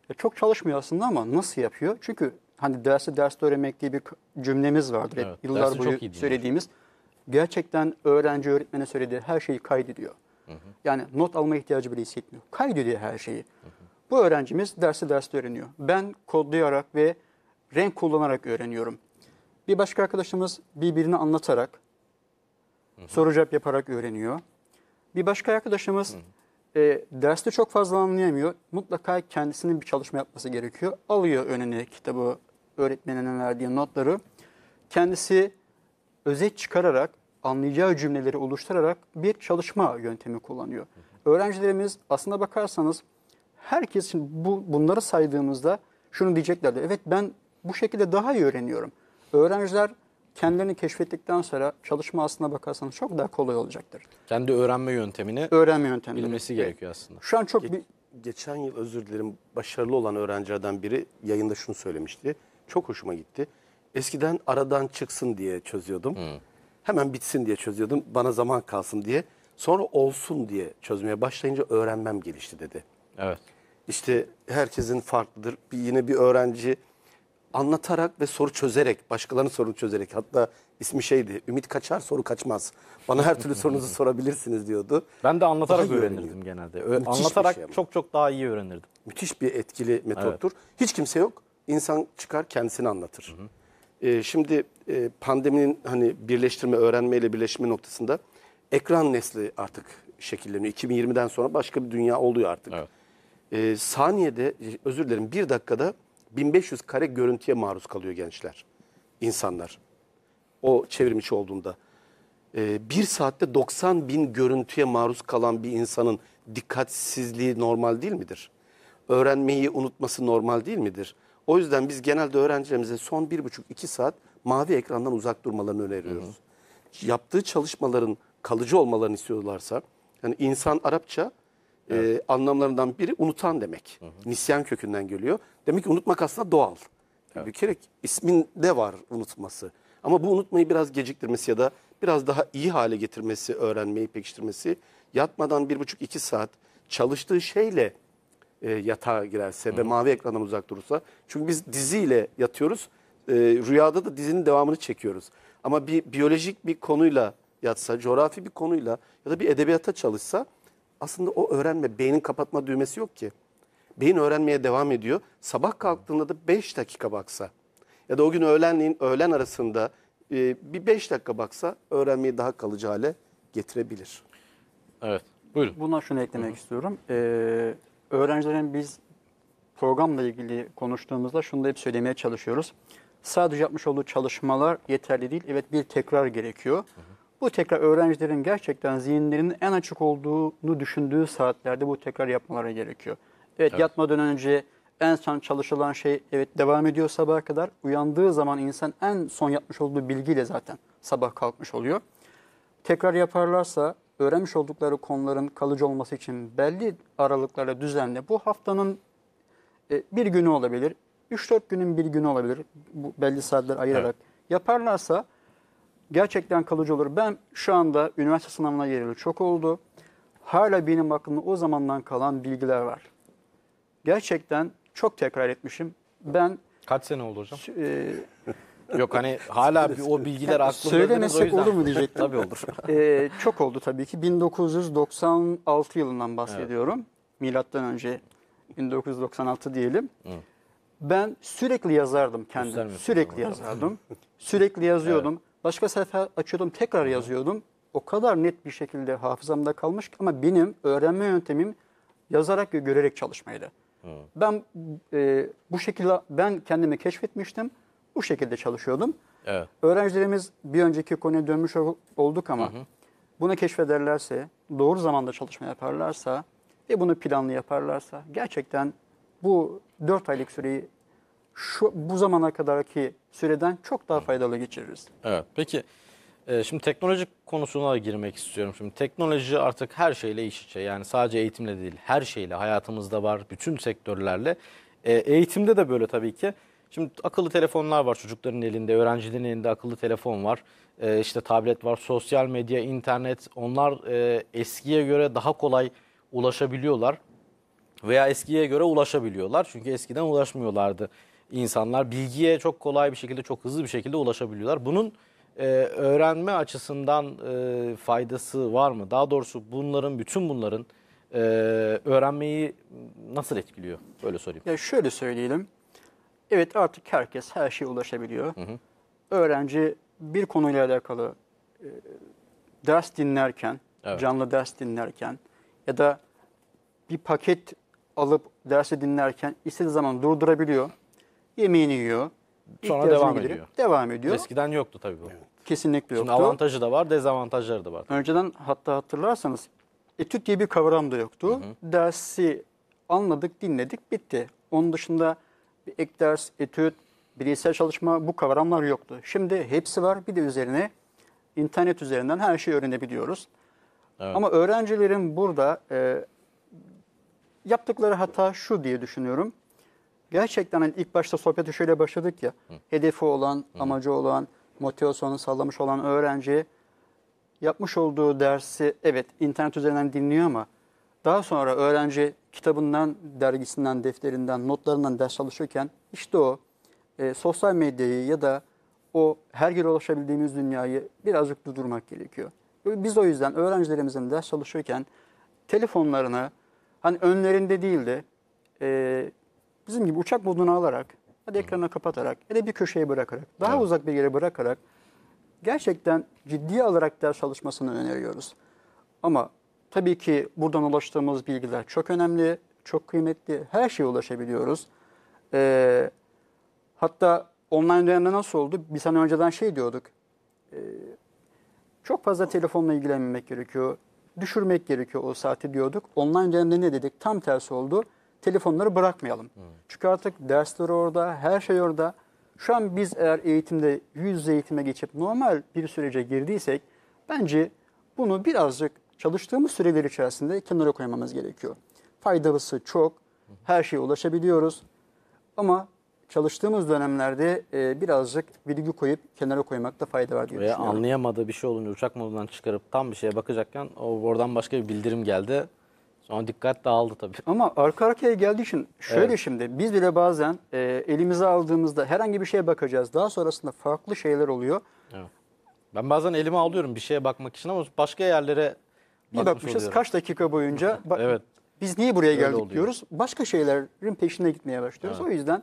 "Ya çok çalışmıyor aslında ama nasıl yapıyor? Çünkü hani dersi derste öğrenmek diye bir cümlemiz vardır. Hep Evet, yıllar boyu söylediğimiz. Gerçekten öğrenci öğretmene söylediği her şeyi kaydediyor. Yani not alma ihtiyacı bile hissetmiyor. Kaydediyor her şeyi. Bu öğrencimiz dersi derste öğreniyor. Ben kodlayarak ve renk kullanarak öğreniyorum. Bir başka arkadaşımız birbirini anlatarak, soru cevap yaparak öğreniyor. Bir başka arkadaşımız e, derste çok fazla anlayamıyor. Mutlaka kendisinin bir çalışma yapması gerekiyor. Alıyor önüne kitabı, öğretmeninin verdiği notları. Kendisi özet çıkararak, anlayacağı cümleleri oluşturarak bir çalışma yöntemi kullanıyor. Öğrencilerimiz aslına bakarsanız herkes şimdi bu, bunları saydığımızda şunu diyeceklerdi. Evet ben bu şekilde daha iyi öğreniyorum. Öğrenciler kendilerini keşfettikten sonra çalışma aslına bakarsanız çok daha kolay olacaktır. Kendi öğrenme yöntemini Öğrenme yöntemleri. bilmesi gerekiyor aslında. Şu an çok bir, Geçen yıl özür dilerim başarılı olan öğrencilerden biri yayında şunu söylemişti. Çok hoşuma gitti. Eskiden aradan çıksın diye çözüyordum. Hemen bitsin diye çözüyordum. Bana zaman kalsın diye. Sonra olsun diye çözmeye başlayınca öğrenmem gelişti dedi. Evet. İşte herkesin farklıdır. Bir, yine bir öğrenci anlatarak ve soru çözerek, başkalarının sorunu çözerek. Hatta ismi şeydi, Ümit Kaçar soru kaçmaz. Bana her türlü sorunuzu [laughs] sorabilirsiniz diyordu. Ben de anlatarak Daha öğrenirdim öğreniliyor. genelde. Ö- Müthiş anlatarak şey ama. çok çok daha iyi öğrenirdim. Müthiş bir etkili metottur. Hiç kimse yok. İnsan çıkar kendisini anlatır. Ee, şimdi e, pandeminin hani birleştirme, öğrenmeyle birleşme noktasında ekran nesli artık şekilleniyor. 2020'den sonra başka bir dünya oluyor artık. Evet. Ee, saniyede, özür dilerim bir dakikada 1500 kare görüntüye maruz kalıyor gençler, insanlar. O çevrim içi olduğunda. Ee, bir saatte 90 bin görüntüye maruz kalan bir insanın dikkatsizliği normal değil midir? Öğrenmeyi unutması normal değil midir? O yüzden biz genelde öğrencilerimize son bir buçuk iki saat mavi ekrandan uzak durmalarını öneriyoruz. Yaptığı çalışmaların kalıcı olmalarını istiyorlarsa, yani insan Arapça e, anlamlarından biri unutan demek. Nisyan kökünden geliyor. Demek ki unutmak aslında doğal. Bir kere isminde var unutması. Ama bu unutmayı biraz geciktirmesi ya da biraz daha iyi hale getirmesi, öğrenmeyi pekiştirmesi, yatmadan bir buçuk iki saat çalıştığı şeyle e, yatağa girerse ve mavi ekrandan uzak durursa. Çünkü biz diziyle yatıyoruz, e, rüyada da dizinin devamını çekiyoruz. Ama bir biyolojik bir konuyla yatsa, coğrafi bir konuyla ya da bir edebiyata çalışsa aslında o öğrenme, beynin kapatma düğmesi yok ki. Beyin öğrenmeye devam ediyor. Sabah kalktığında da 5 dakika baksa ya da o gün öğlenleyin öğlen arasında e, bir 5 dakika baksa öğrenmeyi daha kalıcı hale getirebilir. Evet. Buyurun. Buna şunu eklemek istiyorum. Ee, öğrencilerin biz programla ilgili konuştuğumuzda şunu da hep söylemeye çalışıyoruz. Sadece yapmış olduğu çalışmalar yeterli değil. Evet bir tekrar gerekiyor. Bu tekrar öğrencilerin gerçekten zihinlerinin en açık olduğunu düşündüğü saatlerde bu tekrar yapmaları gerekiyor. Evet, yatmadan önce en son çalışılan şey evet devam ediyor sabaha kadar. Uyandığı zaman insan en son yapmış olduğu bilgiyle zaten sabah kalkmış oluyor tekrar yaparlarsa öğrenmiş oldukları konuların kalıcı olması için belli aralıklarla düzenli bu haftanın e, bir günü olabilir, 3-4 günün bir günü olabilir bu belli saatler ayırarak yaparlarsa gerçekten kalıcı olur. Ben şu anda üniversite sınavına gireli çok oldu. Hala benim aklımda o zamandan kalan bilgiler var. Gerçekten çok tekrar etmişim. Ben Kaç sene oldu hocam? e, Yok hani hala bir o bilgiler aklımda. söylemesek olur mu diyecektim. Tabii olur. Ee, çok oldu tabii ki. 1996 yılından bahsediyorum. Milattan önce 1996 diyelim. Ben sürekli yazardım kendim. Sürekli ama. yazardım. sürekli yazıyordum. Başka sayfa açıyordum, tekrar yazıyordum. O kadar net bir şekilde hafızamda kalmış ki ama benim öğrenme yöntemim yazarak ve görerek çalışmaydı. Ben e, bu şekilde ben kendimi keşfetmiştim. Bu şekilde çalışıyordum. Evet. Öğrencilerimiz bir önceki konuya dönmüş ol- olduk ama bunu keşfederlerse, doğru zamanda çalışma yaparlarsa ve bunu planlı yaparlarsa gerçekten bu 4 aylık süreyi şu bu zamana kadarki süreden çok daha faydalı geçiririz. Evet. Peki e, şimdi teknoloji konusuna da girmek istiyorum. Şimdi teknoloji artık her şeyle iç içe. Yani sadece eğitimle değil, her şeyle hayatımızda var, bütün sektörlerle. E, eğitimde de böyle tabii ki. Şimdi akıllı telefonlar var çocukların elinde, öğrencilerin elinde akıllı telefon var. E, işte tablet var, sosyal medya, internet. Onlar e, eskiye göre daha kolay ulaşabiliyorlar veya eskiye göre ulaşabiliyorlar. Çünkü eskiden ulaşmıyorlardı insanlar. Bilgiye çok kolay bir şekilde, çok hızlı bir şekilde ulaşabiliyorlar. Bunun e, öğrenme açısından e, faydası var mı? Daha doğrusu bunların, bütün bunların e, öğrenmeyi nasıl etkiliyor? Böyle sorayım. Ya şöyle söyleyelim. Evet artık herkes her şeye ulaşabiliyor. Öğrenci bir konuyla alakalı e, ders dinlerken, Evet. canlı ders dinlerken ya da bir paket alıp dersi dinlerken istediği zaman durdurabiliyor. Yemeğini yiyor. Sonra devam giderip ediyor. Devam ediyor. Eskiden yoktu tabii bu. Kesinlikle Şimdi yoktu. avantajı da var, dezavantajları da var. Önceden hatta hatırlarsanız etüt diye bir kavram da yoktu. Dersi anladık, dinledik, bitti. Onun dışında ek ders, etüt, bireysel çalışma bu kavramlar yoktu. Şimdi hepsi var. Bir de üzerine internet üzerinden her şeyi öğrenebiliyoruz. Evet. Ama öğrencilerin burada e, yaptıkları hata şu diye düşünüyorum. Gerçekten hani ilk başta sohbete şöyle başladık ya. Hedefi olan, amacı olan, motivasyonu sağlamış olan öğrenci yapmış olduğu dersi evet internet üzerinden dinliyor ama daha sonra öğrenci kitabından, dergisinden, defterinden, notlarından ders çalışırken işte o e, sosyal medyayı ya da o her yere ulaşabildiğimiz dünyayı birazcık durdurmak gerekiyor. Biz o yüzden öğrencilerimizin ders çalışırken telefonlarını hani önlerinde değil de e, bizim gibi uçak moduna alarak, hadi ekranı kapatarak ya da bir köşeye bırakarak, daha Evet. uzak bir yere bırakarak gerçekten ciddiye alarak ders çalışmasını öneriyoruz. Ama tabii ki buradan ulaştığımız bilgiler çok önemli, çok kıymetli. Her şeye ulaşabiliyoruz. Ee, hatta online dönemde nasıl oldu? Bir sene önceden şey diyorduk. ee, çok fazla telefonla ilgilenmemek gerekiyor. Düşürmek gerekiyor o saati diyorduk. Online dönemde ne dedik? Tam tersi oldu. Telefonları bırakmayalım. Çünkü artık dersler orada, her şey orada. Şu an biz eğer eğitimde yüz yüze eğitime geçip normal bir sürece girdiysek bence bunu birazcık çalıştığımız süreler içerisinde kenara koymamız gerekiyor. Faydası çok, her şeye ulaşabiliyoruz ama çalıştığımız dönemlerde e, birazcık virgül koyup kenara koymakta fayda var diye Veya düşünüyorum. anlayamadığı bir şey olunca uçak modundan çıkarıp tam bir şeye bakacakken o oradan başka bir bildirim geldi. Sonra dikkat dağıldı tabii. Ama arka arkaya geldiği için şöyle Evet. şimdi biz bile bazen e, elimize aldığımızda herhangi bir şeye bakacağız. Daha sonrasında farklı şeyler oluyor. Ben bazen elime alıyorum bir şeye bakmak için ama başka yerlere Bir bakmış bakmışız oluyorum. kaç dakika boyunca [laughs] bak, Evet. biz niye buraya geldik oluyor. diyoruz. Başka şeylerin peşine gitmeye başlıyoruz. O yüzden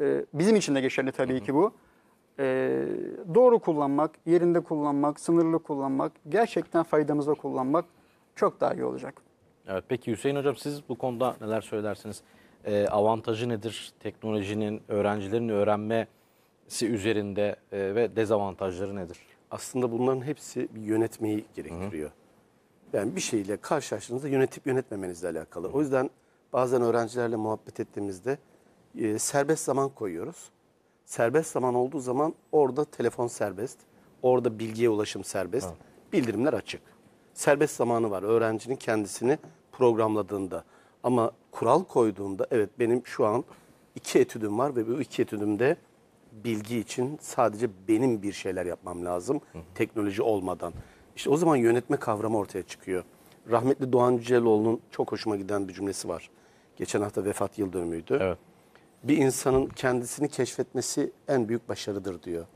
e, bizim için de geçerli tabii ki bu. E, doğru kullanmak, yerinde kullanmak, sınırlı kullanmak, gerçekten faydamıza kullanmak çok daha iyi olacak. Evet, peki Hüseyin Hocam siz bu konuda neler söylersiniz? Ee, avantajı nedir teknolojinin öğrencilerin öğrenmesi üzerinde e, ve dezavantajları nedir? Aslında bunların hepsi bir yönetmeyi gerektiriyor. Yani bir şeyle karşılaştığınızda yönetip yönetmemenizle alakalı. O yüzden bazen öğrencilerle muhabbet ettiğimizde e, serbest zaman koyuyoruz. Serbest zaman olduğu zaman orada telefon serbest, orada bilgiye ulaşım serbest, bildirimler açık. Serbest zamanı var öğrencinin kendisini programladığında. Ama kural koyduğunda evet benim şu an iki etüdüm var ve bu iki etüdümde bilgi için sadece benim bir şeyler yapmam lazım teknoloji olmadan. İşte o zaman yönetme kavramı ortaya çıkıyor. Rahmetli Doğan Cüceloğlu'nun çok hoşuma giden bir cümlesi var. Geçen hafta vefat yıl dönümüydü. Evet. Bir insanın kendisini keşfetmesi en büyük başarıdır diyor.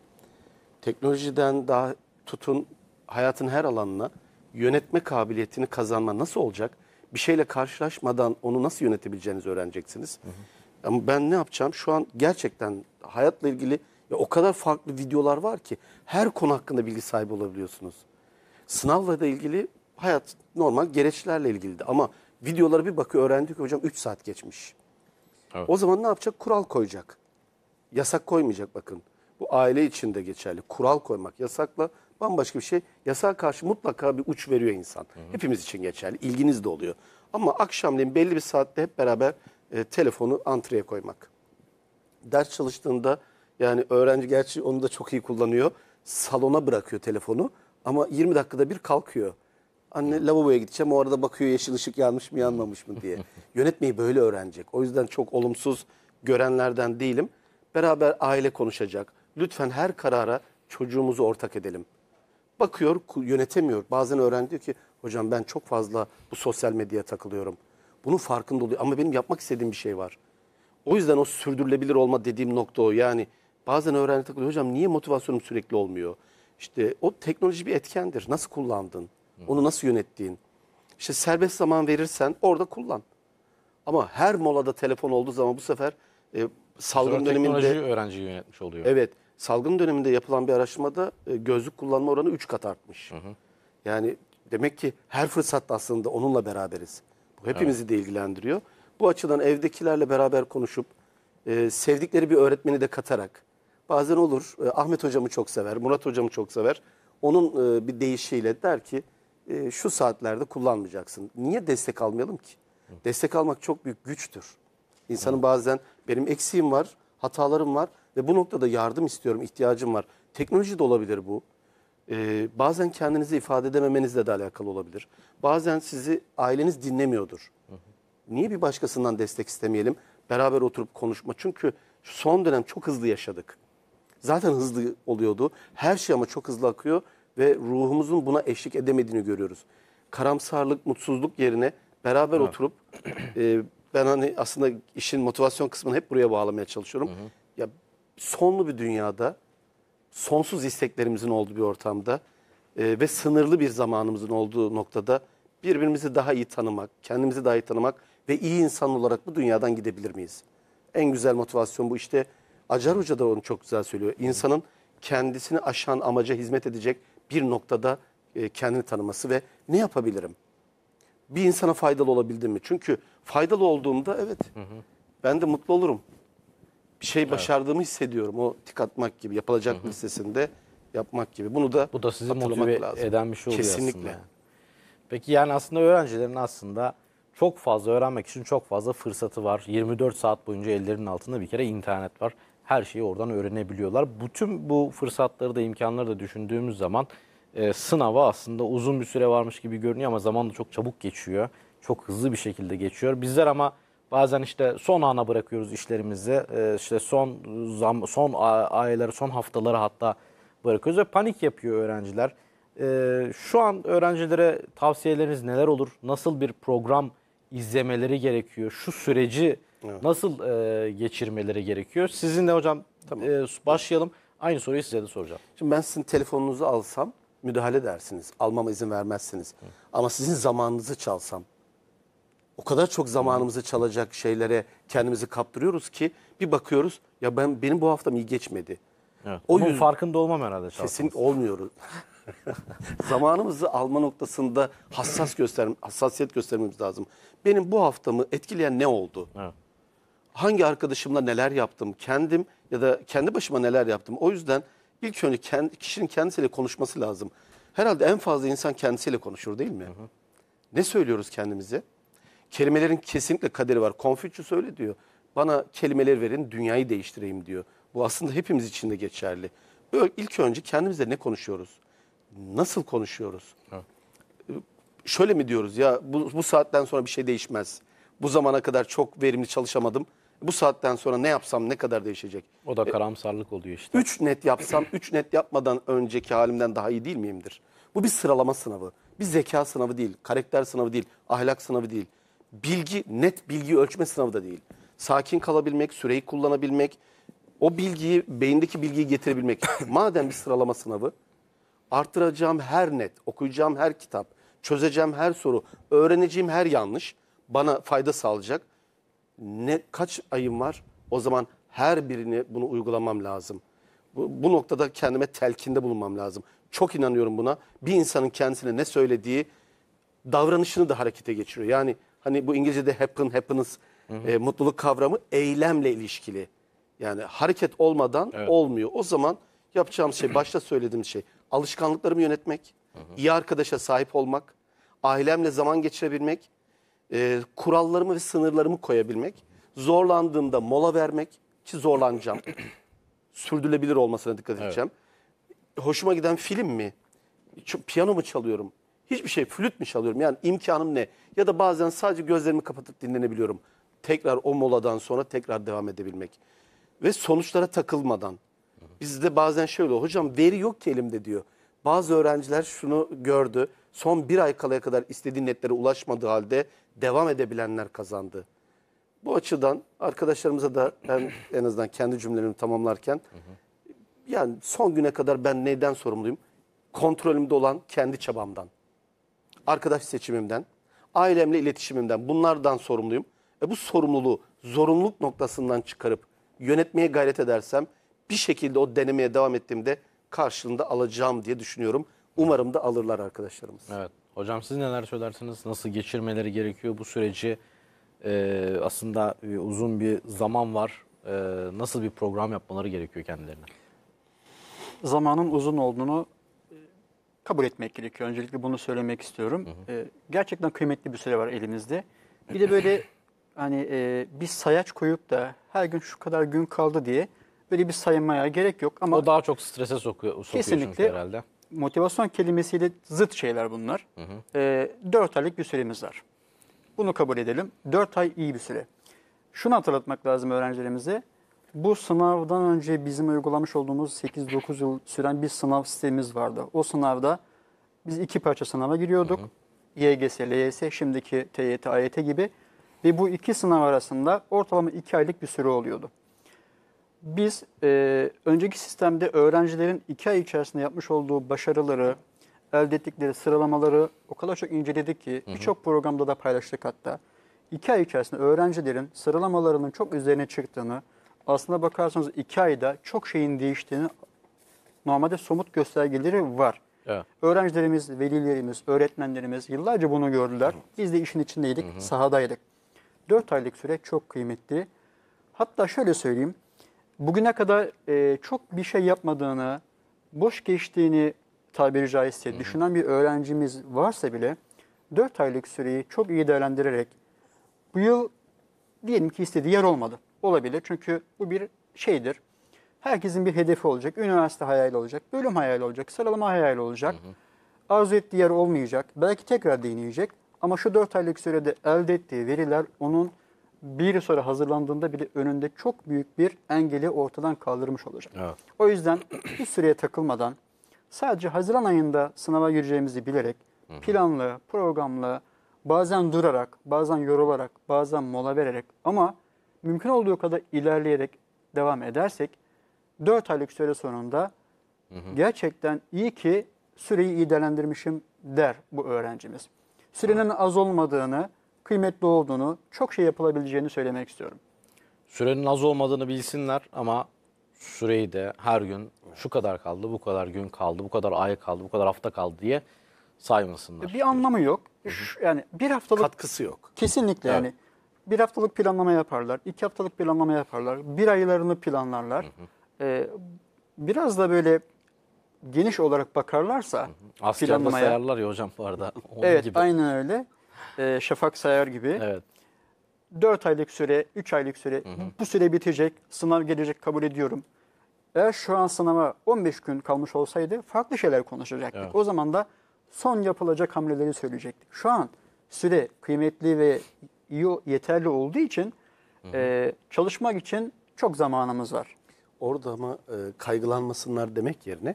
Teknolojiden daha tutun hayatın her alanına yönetme kabiliyetini kazanma nasıl olacak? Bir şeyle karşılaşmadan onu nasıl yönetebileceğinizi öğreneceksiniz. Ama ben ne yapacağım? Şu an gerçekten hayatla ilgili ya o kadar farklı videolar var ki her konu hakkında bilgi sahibi olabiliyorsunuz. Sınavla da ilgili hayat normal gereçlerle ilgiliydi ama videolara bir bakıyor öğrendi ki hocam 3 saat geçmiş. Evet. O zaman ne yapacak? Kural koyacak. Yasak koymayacak bakın. Bu aile için de geçerli. Kural koymak yasakla bambaşka bir şey. Yasağa karşı mutlaka bir uç veriyor insan. Hepimiz için geçerli. İlginiz de oluyor. Ama akşamleyin belli bir saatte hep beraber e, telefonu antreye koymak. Ders çalıştığında yani öğrenci gerçi onu da çok iyi kullanıyor. Salona bırakıyor telefonu ama 20 dakikada bir kalkıyor. Anne lavaboya gideceğim o arada bakıyor yeşil ışık yanmış mı yanmamış mı diye. [laughs] Yönetmeyi böyle öğrenecek. O yüzden çok olumsuz görenlerden değilim. Beraber aile konuşacak. Lütfen her karara çocuğumuzu ortak edelim. Bakıyor yönetemiyor. Bazen öğrenci diyor ki hocam ben çok fazla bu sosyal medyaya takılıyorum. Bunun farkında oluyor ama benim yapmak istediğim bir şey var. O yüzden o sürdürülebilir olma dediğim nokta o. Yani bazen öğrenci takılıyor. Hocam niye motivasyonum sürekli olmuyor? İşte o teknoloji bir etkendir. Nasıl kullandın? Onu nasıl yönettiğin? İşte serbest zaman verirsen orada kullan. Ama her molada telefon olduğu zaman bu sefer e, salgın Sonra döneminde... öğrenciyi yönetmiş oluyor. Evet. Salgın döneminde yapılan bir araştırmada e, gözlük kullanma oranı 3 kat artmış. Yani demek ki her fırsatta aslında onunla beraberiz. Bu hepimizi de ilgilendiriyor. Bu açıdan evdekilerle beraber konuşup e, sevdikleri bir öğretmeni de katarak bazen olur e, Ahmet hocamı çok sever, Murat hocamı çok sever. Onun e, bir deyişiyle der ki e, şu saatlerde kullanmayacaksın. Niye destek almayalım ki? Destek almak çok büyük güçtür. İnsanın bazen benim eksiğim var, hatalarım var ve bu noktada yardım istiyorum, ihtiyacım var. Teknoloji de olabilir bu. Ee, bazen kendinizi ifade edememenizle de alakalı olabilir. Bazen sizi aileniz dinlemiyordur. Niye bir başkasından destek istemeyelim? Beraber oturup konuşma. Çünkü son dönem çok hızlı yaşadık. Zaten hızlı oluyordu. Her şey ama çok hızlı akıyor ve ruhumuzun buna eşlik edemediğini görüyoruz. Karamsarlık, mutsuzluk yerine beraber oturup e, ben hani aslında işin motivasyon kısmını hep buraya bağlamaya çalışıyorum. Ya sonlu bir dünyada sonsuz isteklerimizin olduğu bir ortamda e, ve sınırlı bir zamanımızın olduğu noktada birbirimizi daha iyi tanımak, kendimizi daha iyi tanımak ve iyi insan olarak bu dünyadan gidebilir miyiz? En güzel motivasyon bu işte. Acar Hoca da onu çok güzel söylüyor. İnsanın kendisini aşan amaca hizmet edecek bir noktada e, kendini tanıması ve ne yapabilirim? Bir insana faydalı olabildim mi? Çünkü faydalı olduğumda evet ben de mutlu olurum bir şey başardığımı hissediyorum. O tik atmak gibi, yapılacak listesinde yapmak gibi. Bunu da Bu da sizi motive lazım. eden bir şey oluyor Kesinlikle. aslında. Peki yani aslında öğrencilerin aslında çok fazla öğrenmek için çok fazla fırsatı var. 24 saat boyunca ellerinin altında bir kere internet var. Her şeyi oradan öğrenebiliyorlar. Bütün bu fırsatları da imkanları da düşündüğümüz zaman e, sınava aslında uzun bir süre varmış gibi görünüyor ama zaman da çok çabuk geçiyor. Çok hızlı bir şekilde geçiyor. Bizler ama bazen işte son ana bırakıyoruz işlerimizi. E, işte son zam, son ayları, son haftaları hatta bırakıyoruz ve panik yapıyor öğrenciler. E, şu an öğrencilere tavsiyeleriniz neler olur? Nasıl bir program izlemeleri gerekiyor? Şu süreci nasıl e, geçirmeleri gerekiyor? Sizinle hocam e, başlayalım. Aynı soruyu size de soracağım. Şimdi ben sizin telefonunuzu alsam müdahale edersiniz. Almama izin vermezsiniz. Ama sizin zamanınızı çalsam o kadar çok zamanımızı çalacak şeylere kendimizi kaptırıyoruz ki bir bakıyoruz ya ben benim bu haftam iyi geçmedi. Evet. O Onun yüzden- farkında olmam herhalde. Kesinlikle olmuyoruz. [laughs] Zamanımızı alma noktasında hassas göster hassasiyet göstermemiz lazım. Benim bu haftamı etkileyen ne oldu? Evet. Hangi arkadaşımla neler yaptım? Kendim ya da kendi başıma neler yaptım? O yüzden ilk önce kendi, kişinin kendisiyle konuşması lazım. Herhalde en fazla insan kendisiyle konuşur değil mi? Ne söylüyoruz kendimize? Kelimelerin kesinlikle kaderi var. Konfüçyüs öyle diyor. Bana kelimeler verin, dünyayı değiştireyim diyor. Bu aslında hepimiz için de geçerli. Böyle ilk önce kendimizle ne konuşuyoruz? Nasıl konuşuyoruz? Şöyle mi diyoruz ya bu, bu saatten sonra bir şey değişmez. Bu zamana kadar çok verimli çalışamadım. Bu saatten sonra ne yapsam ne kadar değişecek? O da karamsarlık oluyor işte. 3 net yapsam 3 net yapmadan önceki halimden daha iyi değil miyimdir? Bu bir sıralama sınavı. Bir zeka sınavı değil, karakter sınavı değil, ahlak sınavı değil. Bilgi, net bilgi ölçme sınavı da değil. Sakin kalabilmek, süreyi kullanabilmek, o bilgiyi, beyindeki bilgiyi getirebilmek. [coughs] Madem bir sıralama sınavı, artıracağım her net, okuyacağım her kitap, çözeceğim her soru, öğreneceğim her yanlış bana fayda sağlayacak. Ne kaç ayım var? O zaman her birini bunu uygulamam lazım. Bu, bu noktada kendime telkinde bulunmam lazım. Çok inanıyorum buna. Bir insanın kendisine ne söylediği davranışını da harekete geçiriyor. Yani hani bu İngilizce'de happen, happiness, e, mutluluk kavramı eylemle ilişkili. Yani hareket olmadan olmuyor. O zaman yapacağım şey, [clears throat] başta söylediğim şey, alışkanlıklarımı yönetmek, iyi arkadaşa sahip olmak, ailemle zaman geçirebilmek, e, kurallarımı ve sınırlarımı koyabilmek, zorlandığımda mola vermek ki zorlanacağım. [clears throat] Sürdürülebilir olmasına dikkat edeceğim. Hoşuma giden film mi? Ç- Piyano mu çalıyorum? Hiçbir şey, flüt mü çalıyorum? Yani imkanım ne? Ya da bazen sadece gözlerimi kapatıp dinlenebiliyorum. Tekrar o moladan sonra tekrar devam edebilmek. Ve sonuçlara takılmadan. Bizde bazen şöyle hocam veri yok ki elimde diyor. Bazı öğrenciler şunu gördü. Son bir ay kalaya kadar istediği netlere ulaşmadığı halde devam edebilenler kazandı. Bu açıdan arkadaşlarımıza da ben en azından kendi cümlelerimi tamamlarken yani son güne kadar ben neyden sorumluyum? Kontrolümde olan kendi çabamdan, arkadaş seçimimden, ailemle iletişimimden bunlardan sorumluyum. E bu sorumluluğu zorunluluk noktasından çıkarıp yönetmeye gayret edersem bir şekilde o denemeye devam ettiğimde karşılığında alacağım diye düşünüyorum. Umarım da alırlar arkadaşlarımız. Evet. Hocam siz neler söylersiniz? Nasıl geçirmeleri gerekiyor bu süreci? Ee, aslında uzun bir zaman var. Ee, nasıl bir program yapmaları gerekiyor kendilerine? zamanın uzun olduğunu e, kabul etmek gerekiyor. Öncelikle bunu söylemek istiyorum. E, Gerçekten kıymetli bir süre var elimizde. Bir de böyle [clears throat] hani e, bir sayaç koyup da her gün şu kadar gün kaldı diye böyle bir sayılmaya gerek yok. Ama O daha çok strese sokuyor, sokuyor çünkü Kesinlikle. herhalde. Motivasyon kelimesiyle zıt şeyler bunlar. E, 4 aylık bir süremiz var. Bunu kabul edelim. 4 ay iyi bir süre. Şunu hatırlatmak lazım öğrencilerimize. Bu sınavdan önce bizim uygulamış olduğumuz 8-9 yıl süren bir sınav sistemimiz vardı. O sınavda biz iki parça sınava giriyorduk. YGS, LYS, şimdiki TYT, AYT gibi. Ve bu iki sınav arasında ortalama 2 aylık bir süre oluyordu. Biz e, önceki sistemde öğrencilerin iki ay içerisinde yapmış olduğu başarıları, elde ettikleri sıralamaları o kadar çok inceledik ki birçok programda da paylaştık hatta. İki ay içerisinde öğrencilerin sıralamalarının çok üzerine çıktığını, aslında bakarsanız iki ayda çok şeyin değiştiğini normalde somut göstergeleri var. Evet. Öğrencilerimiz, velilerimiz, öğretmenlerimiz yıllarca bunu gördüler. Biz de işin içindeydik, sahadaydık. 4 aylık süre çok kıymetli. Hatta şöyle söyleyeyim, bugüne kadar e, çok bir şey yapmadığını, boş geçtiğini tabiri caizse düşünen bir öğrencimiz varsa bile 4 aylık süreyi çok iyi değerlendirerek bu yıl diyelim ki istediği yer olmadı. Olabilir çünkü bu bir şeydir. Herkesin bir hedefi olacak. Üniversite hayali olacak, bölüm hayali olacak, sıralama hayali olacak. Arzu ettiği yer olmayacak. Belki tekrar deneyecek. Ama şu 4 aylık sürede elde ettiği veriler onun bir yıl sonra hazırlandığında bile önünde çok büyük bir engeli ortadan kaldırmış olacak. Evet. O yüzden [clears throat] bir süreye takılmadan sadece Haziran ayında sınava gireceğimizi bilerek planlı, programlı, bazen durarak, bazen yorularak, bazen mola vererek ama mümkün olduğu kadar ilerleyerek devam edersek 4 aylık süre sonunda gerçekten iyi ki süreyi iyi değerlendirmişim der bu öğrencimiz. Sürenin az olmadığını, kıymetli olduğunu, çok şey yapılabileceğini söylemek istiyorum. Sürenin az olmadığını bilsinler ama süreyi de her gün şu kadar kaldı, bu kadar gün kaldı, bu kadar ay kaldı, bu kadar hafta kaldı diye saymasınlar. Bir anlamı yok. Şu- Yani bir haftalık Katkısı yok. Kesinlikle yani. Bir haftalık planlama yaparlar, iki haftalık planlama yaparlar, bir aylarını planlarlar. Ee, biraz da böyle geniş olarak bakarlarsa Askerde planlamaya. sayarlar ya hocam bu arada. [laughs] Onun Evet, gibi. aynen öyle. Ee, Şafak sayar gibi. Evet. 4 aylık süre, 3 aylık süre, bu süre bitecek, sınav gelecek kabul ediyorum. Eğer şu an sınava 15 gün kalmış olsaydı farklı şeyler konuşacaktık. Evet. O zaman da son yapılacak hamleleri söyleyecektik. Şu an süre kıymetli ve iyi, yeterli olduğu için e, çalışmak için çok zamanımız var. Orada ama e, kaygılanmasınlar demek yerine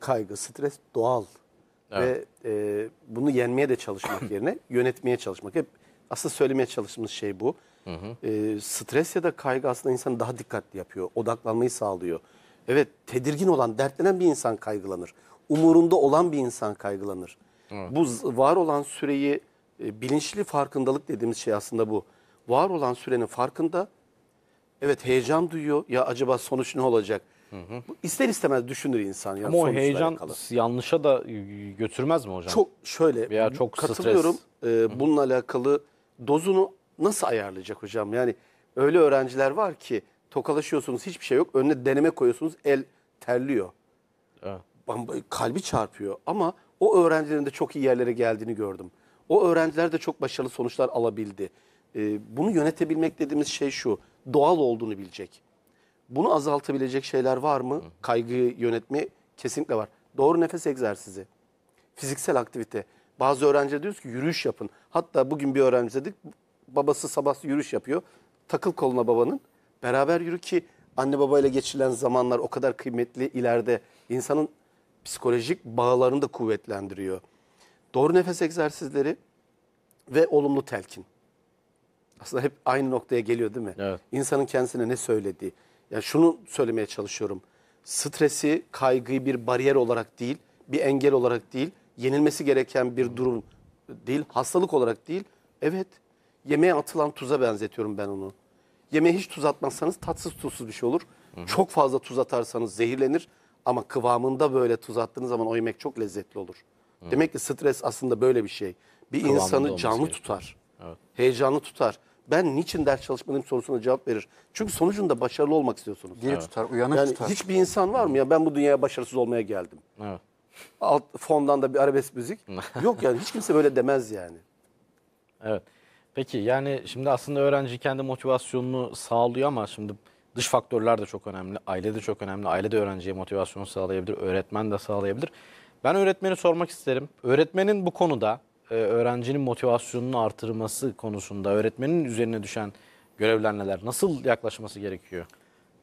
kaygı, stres doğal. Evet. Ve e, bunu yenmeye de çalışmak [clears throat] yerine yönetmeye çalışmak. Hep aslında söylemeye çalıştığımız şey bu. E, stres ya da kaygı aslında insanı daha dikkatli yapıyor. Odaklanmayı sağlıyor. Evet tedirgin olan, dertlenen bir insan kaygılanır. Umurunda olan bir insan kaygılanır. Bu z- var olan süreyi e, bilinçli farkındalık dediğimiz şey aslında bu. Var olan sürenin farkında Evet heyecan duyuyor. Ya acaba sonuç ne olacak? Bu ister istemez düşünür insan. Ya Ama o heyecan alakalı. yanlışa da götürmez mi hocam? çok şöyle Veya bu- çok katılıyorum. Ee, bununla alakalı dozunu nasıl ayarlayacak hocam? Yani öyle öğrenciler var ki tokalaşıyorsunuz hiçbir şey yok. Önüne deneme koyuyorsunuz el terliyor. Evet. Kalbi çarpıyor ama o öğrencilerin de çok iyi yerlere geldiğini gördüm. O öğrenciler de çok başarılı sonuçlar alabildi. Ee, bunu yönetebilmek dediğimiz şey şu, doğal olduğunu bilecek. Bunu azaltabilecek şeyler var mı? Kaygıyı yönetme kesinlikle var. Doğru nefes egzersizi, fiziksel aktivite. Bazı öğrenciler diyoruz ki yürüyüş yapın. Hatta bugün bir öğrenci dedik, babası sabah yürüyüş yapıyor. Takıl koluna babanın. Beraber yürü ki anne babayla geçirilen zamanlar o kadar kıymetli ileride insanın psikolojik bağlarını da kuvvetlendiriyor. Doğru nefes egzersizleri ve olumlu telkin. Aslında hep aynı noktaya geliyor değil mi? Evet. İnsanın kendisine ne söylediği. Yani şunu söylemeye çalışıyorum. Stresi, kaygıyı bir bariyer olarak değil, bir engel olarak değil, yenilmesi gereken bir durum değil, hastalık olarak değil. Evet, yemeğe atılan tuza benzetiyorum ben onu. Yemeğe hiç tuz atmazsanız tatsız tuzsuz bir şey olur. Çok fazla tuz atarsanız zehirlenir ama kıvamında böyle tuz attığınız zaman o yemek çok lezzetli olur. Demek ki stres aslında böyle bir şey. Bir Kıvamında insanı canlı gerekiyor. tutar. Evet. Heyecanlı tutar. Ben niçin ders çalışmalıyım sorusuna cevap verir. Çünkü sonucunda başarılı olmak istiyorsunuz. Diri tutar, uyanık Yani tutar. hiçbir insan var mı ya ben bu dünyaya başarısız olmaya geldim. Evet. Alt fondan da bir arabesk müzik. [laughs] Yok yani hiç kimse böyle demez yani. Evet. Peki yani şimdi aslında öğrenci kendi motivasyonunu sağlıyor ama şimdi dış faktörler de çok önemli. Aile de çok önemli. Aile de öğrenciye motivasyonu sağlayabilir. Öğretmen de sağlayabilir. Ben öğretmeni sormak isterim. Öğretmenin bu konuda öğrencinin motivasyonunu artırması konusunda öğretmenin üzerine düşen görevler neler? Nasıl yaklaşması gerekiyor?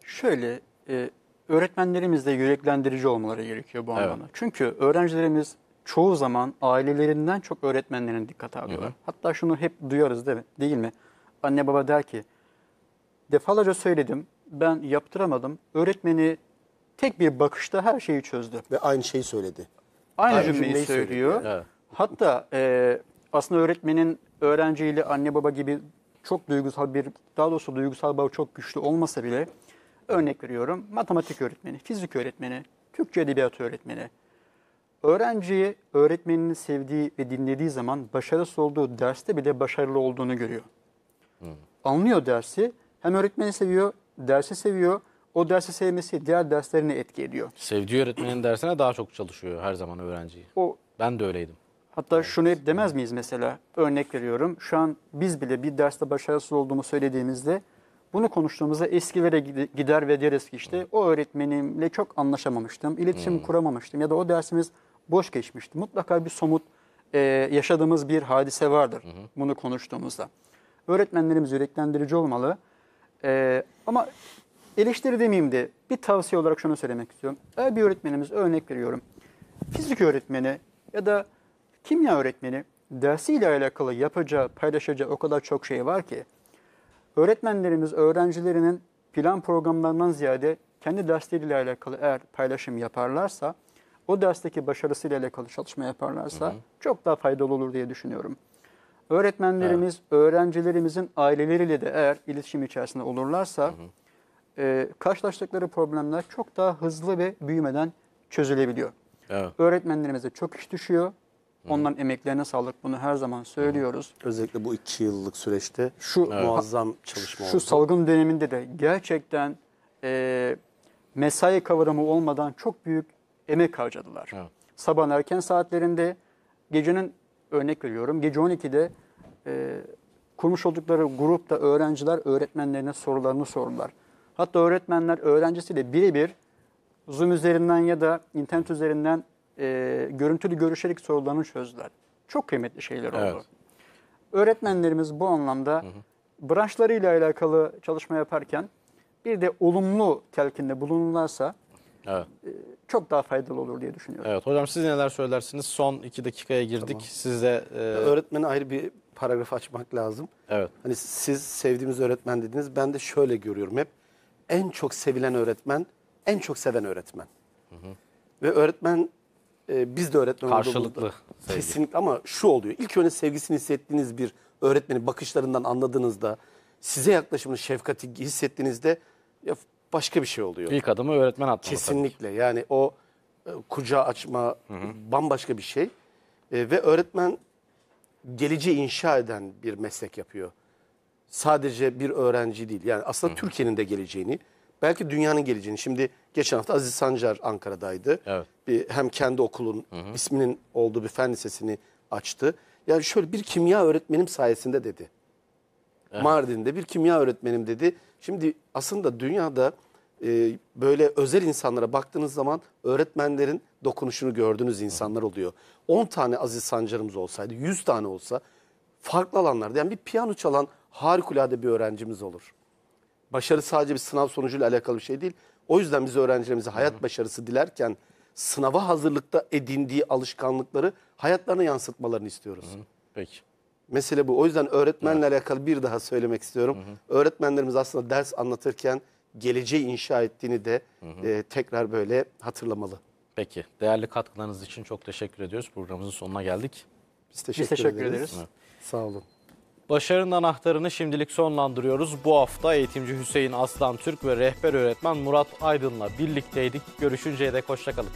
Şöyle, e, öğretmenlerimiz de yüreklendirici olmaları gerekiyor bu Evet. anlamda. Çünkü öğrencilerimiz çoğu zaman ailelerinden çok öğretmenlerin dikkate alıyorlar. Hatta şunu hep duyarız değil mi? Değil mi? Anne baba der ki, defalarca söyledim, ben yaptıramadım. Öğretmeni tek bir bakışta her şeyi çözdü. Ve aynı şeyi söyledi. Aynı, Aynı cümleyi, cümleyi söylüyor. söyledi, evet. Hatta e, aslında öğretmenin öğrenciyle anne baba gibi çok duygusal bir, daha doğrusu duygusal bağ çok güçlü olmasa bile örnek veriyorum matematik öğretmeni, fizik öğretmeni, Türkçe edebiyatı öğretmeni. Öğrenciyi öğretmenini sevdiği ve dinlediği zaman başarısız olduğu derste bile başarılı olduğunu görüyor. Anlıyor dersi, hem öğretmeni seviyor, dersi seviyor, o dersi sevmesi diğer derslerine etki ediyor. Sevdiği öğretmenin dersine daha çok çalışıyor her zaman öğrenciyi. O Ben de öyleydim. Hatta şunu hep demez miyiz mesela? Örnek veriyorum. Şu an biz bile bir derste başarısız olduğumu söylediğimizde bunu konuştuğumuzda eskilere gide- gider ve deriz ki işte o öğretmenimle çok anlaşamamıştım, iletişim kuramamıştım ya da o dersimiz boş geçmişti. Mutlaka bir somut e, yaşadığımız bir hadise vardır bunu konuştuğumuzda. Öğretmenlerimiz yüreklendirici olmalı. E, ama eleştiri demeyeyim de bir tavsiye olarak şunu söylemek istiyorum. Eğer bir öğretmenimiz örnek veriyorum. Fizik öğretmeni ya da kimya öğretmeni dersiyle alakalı yapacağı, paylaşacağı o kadar çok şey var ki öğretmenlerimiz öğrencilerinin plan programlarından ziyade kendi dersleriyle alakalı eğer paylaşım yaparlarsa, o dersteki başarısıyla alakalı çalışma yaparlarsa çok daha faydalı olur diye düşünüyorum. Öğretmenlerimiz, öğrencilerimizin aileleriyle de eğer iletişim içerisinde olurlarsa, e, karşılaştıkları problemler çok daha hızlı ve büyümeden çözülebiliyor. Evet. Öğretmenlerimize çok iş düşüyor. Onların emeklerine sağlık. Bunu her zaman söylüyoruz. Özellikle bu iki yıllık süreçte Şu muazzam çalışma Şu oldu. salgın döneminde de gerçekten e, mesai kavramı olmadan çok büyük emek harcadılar. Evet. Sabahın erken saatlerinde, gecenin örnek veriyorum, gece 12'de e, kurmuş oldukları grupta öğrenciler öğretmenlerine sorularını sordular. Hatta öğretmenler öğrencisiyle birebir Zoom üzerinden ya da internet üzerinden e, görüntülü görüşerek sorularını çözdüler. Çok kıymetli şeyler oldu. Evet. Öğretmenlerimiz bu anlamda branşlarıyla alakalı çalışma yaparken bir de olumlu telkinde bulunurlarsa Evet. çok daha faydalı olur diye düşünüyorum. Evet hocam siz neler söylersiniz? Son iki dakikaya girdik. Siz de e, Öğretmene ayrı bir paragraf açmak lazım. evet. Hani siz sevdiğimiz öğretmen dediniz. Ben de şöyle görüyorum hep. En çok sevilen öğretmen, en çok seven öğretmen. Ve öğretmen, e, biz de öğretmen Karşılıklı sevgi. Kesinlikle ama şu oluyor. İlk önce sevgisini hissettiğiniz bir öğretmeni bakışlarından anladığınızda, size yaklaşımını, şefkati hissettiğinizde ya başka bir şey oluyor. İlk adımı öğretmen atmalı. tabii. Kesinlikle yani o e, kucağı açma bambaşka bir şey. E, ve öğretmen geleceği inşa eden bir meslek yapıyor. Sadece bir öğrenci değil. Yani aslında Türkiye'nin de geleceğini, belki dünyanın geleceğini. Şimdi geçen hafta Aziz Sancar Ankara'daydı. Evet. Bir, hem kendi okulun isminin olduğu bir fen lisesini açtı. Yani şöyle bir kimya öğretmenim sayesinde dedi. Mardin'de bir kimya öğretmenim dedi. Şimdi aslında dünyada e, böyle özel insanlara baktığınız zaman öğretmenlerin dokunuşunu gördüğünüz insanlar oluyor. 10 tane Aziz Sancar'ımız olsaydı, 100 tane olsa farklı alanlarda yani bir piyano çalan harikulade bir öğrencimiz olur. Başarı sadece bir sınav sonucuyla alakalı bir şey değil. O yüzden biz öğrencilerimize hayat başarısı dilerken sınava hazırlıkta edindiği alışkanlıkları hayatlarına yansıtmalarını istiyoruz. Peki. Mesele bu. O yüzden öğretmenle alakalı bir daha söylemek istiyorum. Öğretmenlerimiz aslında ders anlatırken geleceği inşa ettiğini de e, tekrar böyle hatırlamalı. Peki. Değerli katkılarınız için çok teşekkür ediyoruz. Programımızın sonuna geldik. Biz teşekkür, teşekkür ederiz. ederiz. Evet. Sağ olun. Başarının anahtarını şimdilik sonlandırıyoruz. Bu hafta eğitimci Hüseyin Aslan Türk ve rehber öğretmen Murat Aydın'la birlikteydik. Görüşünceye dek hoşçakalın.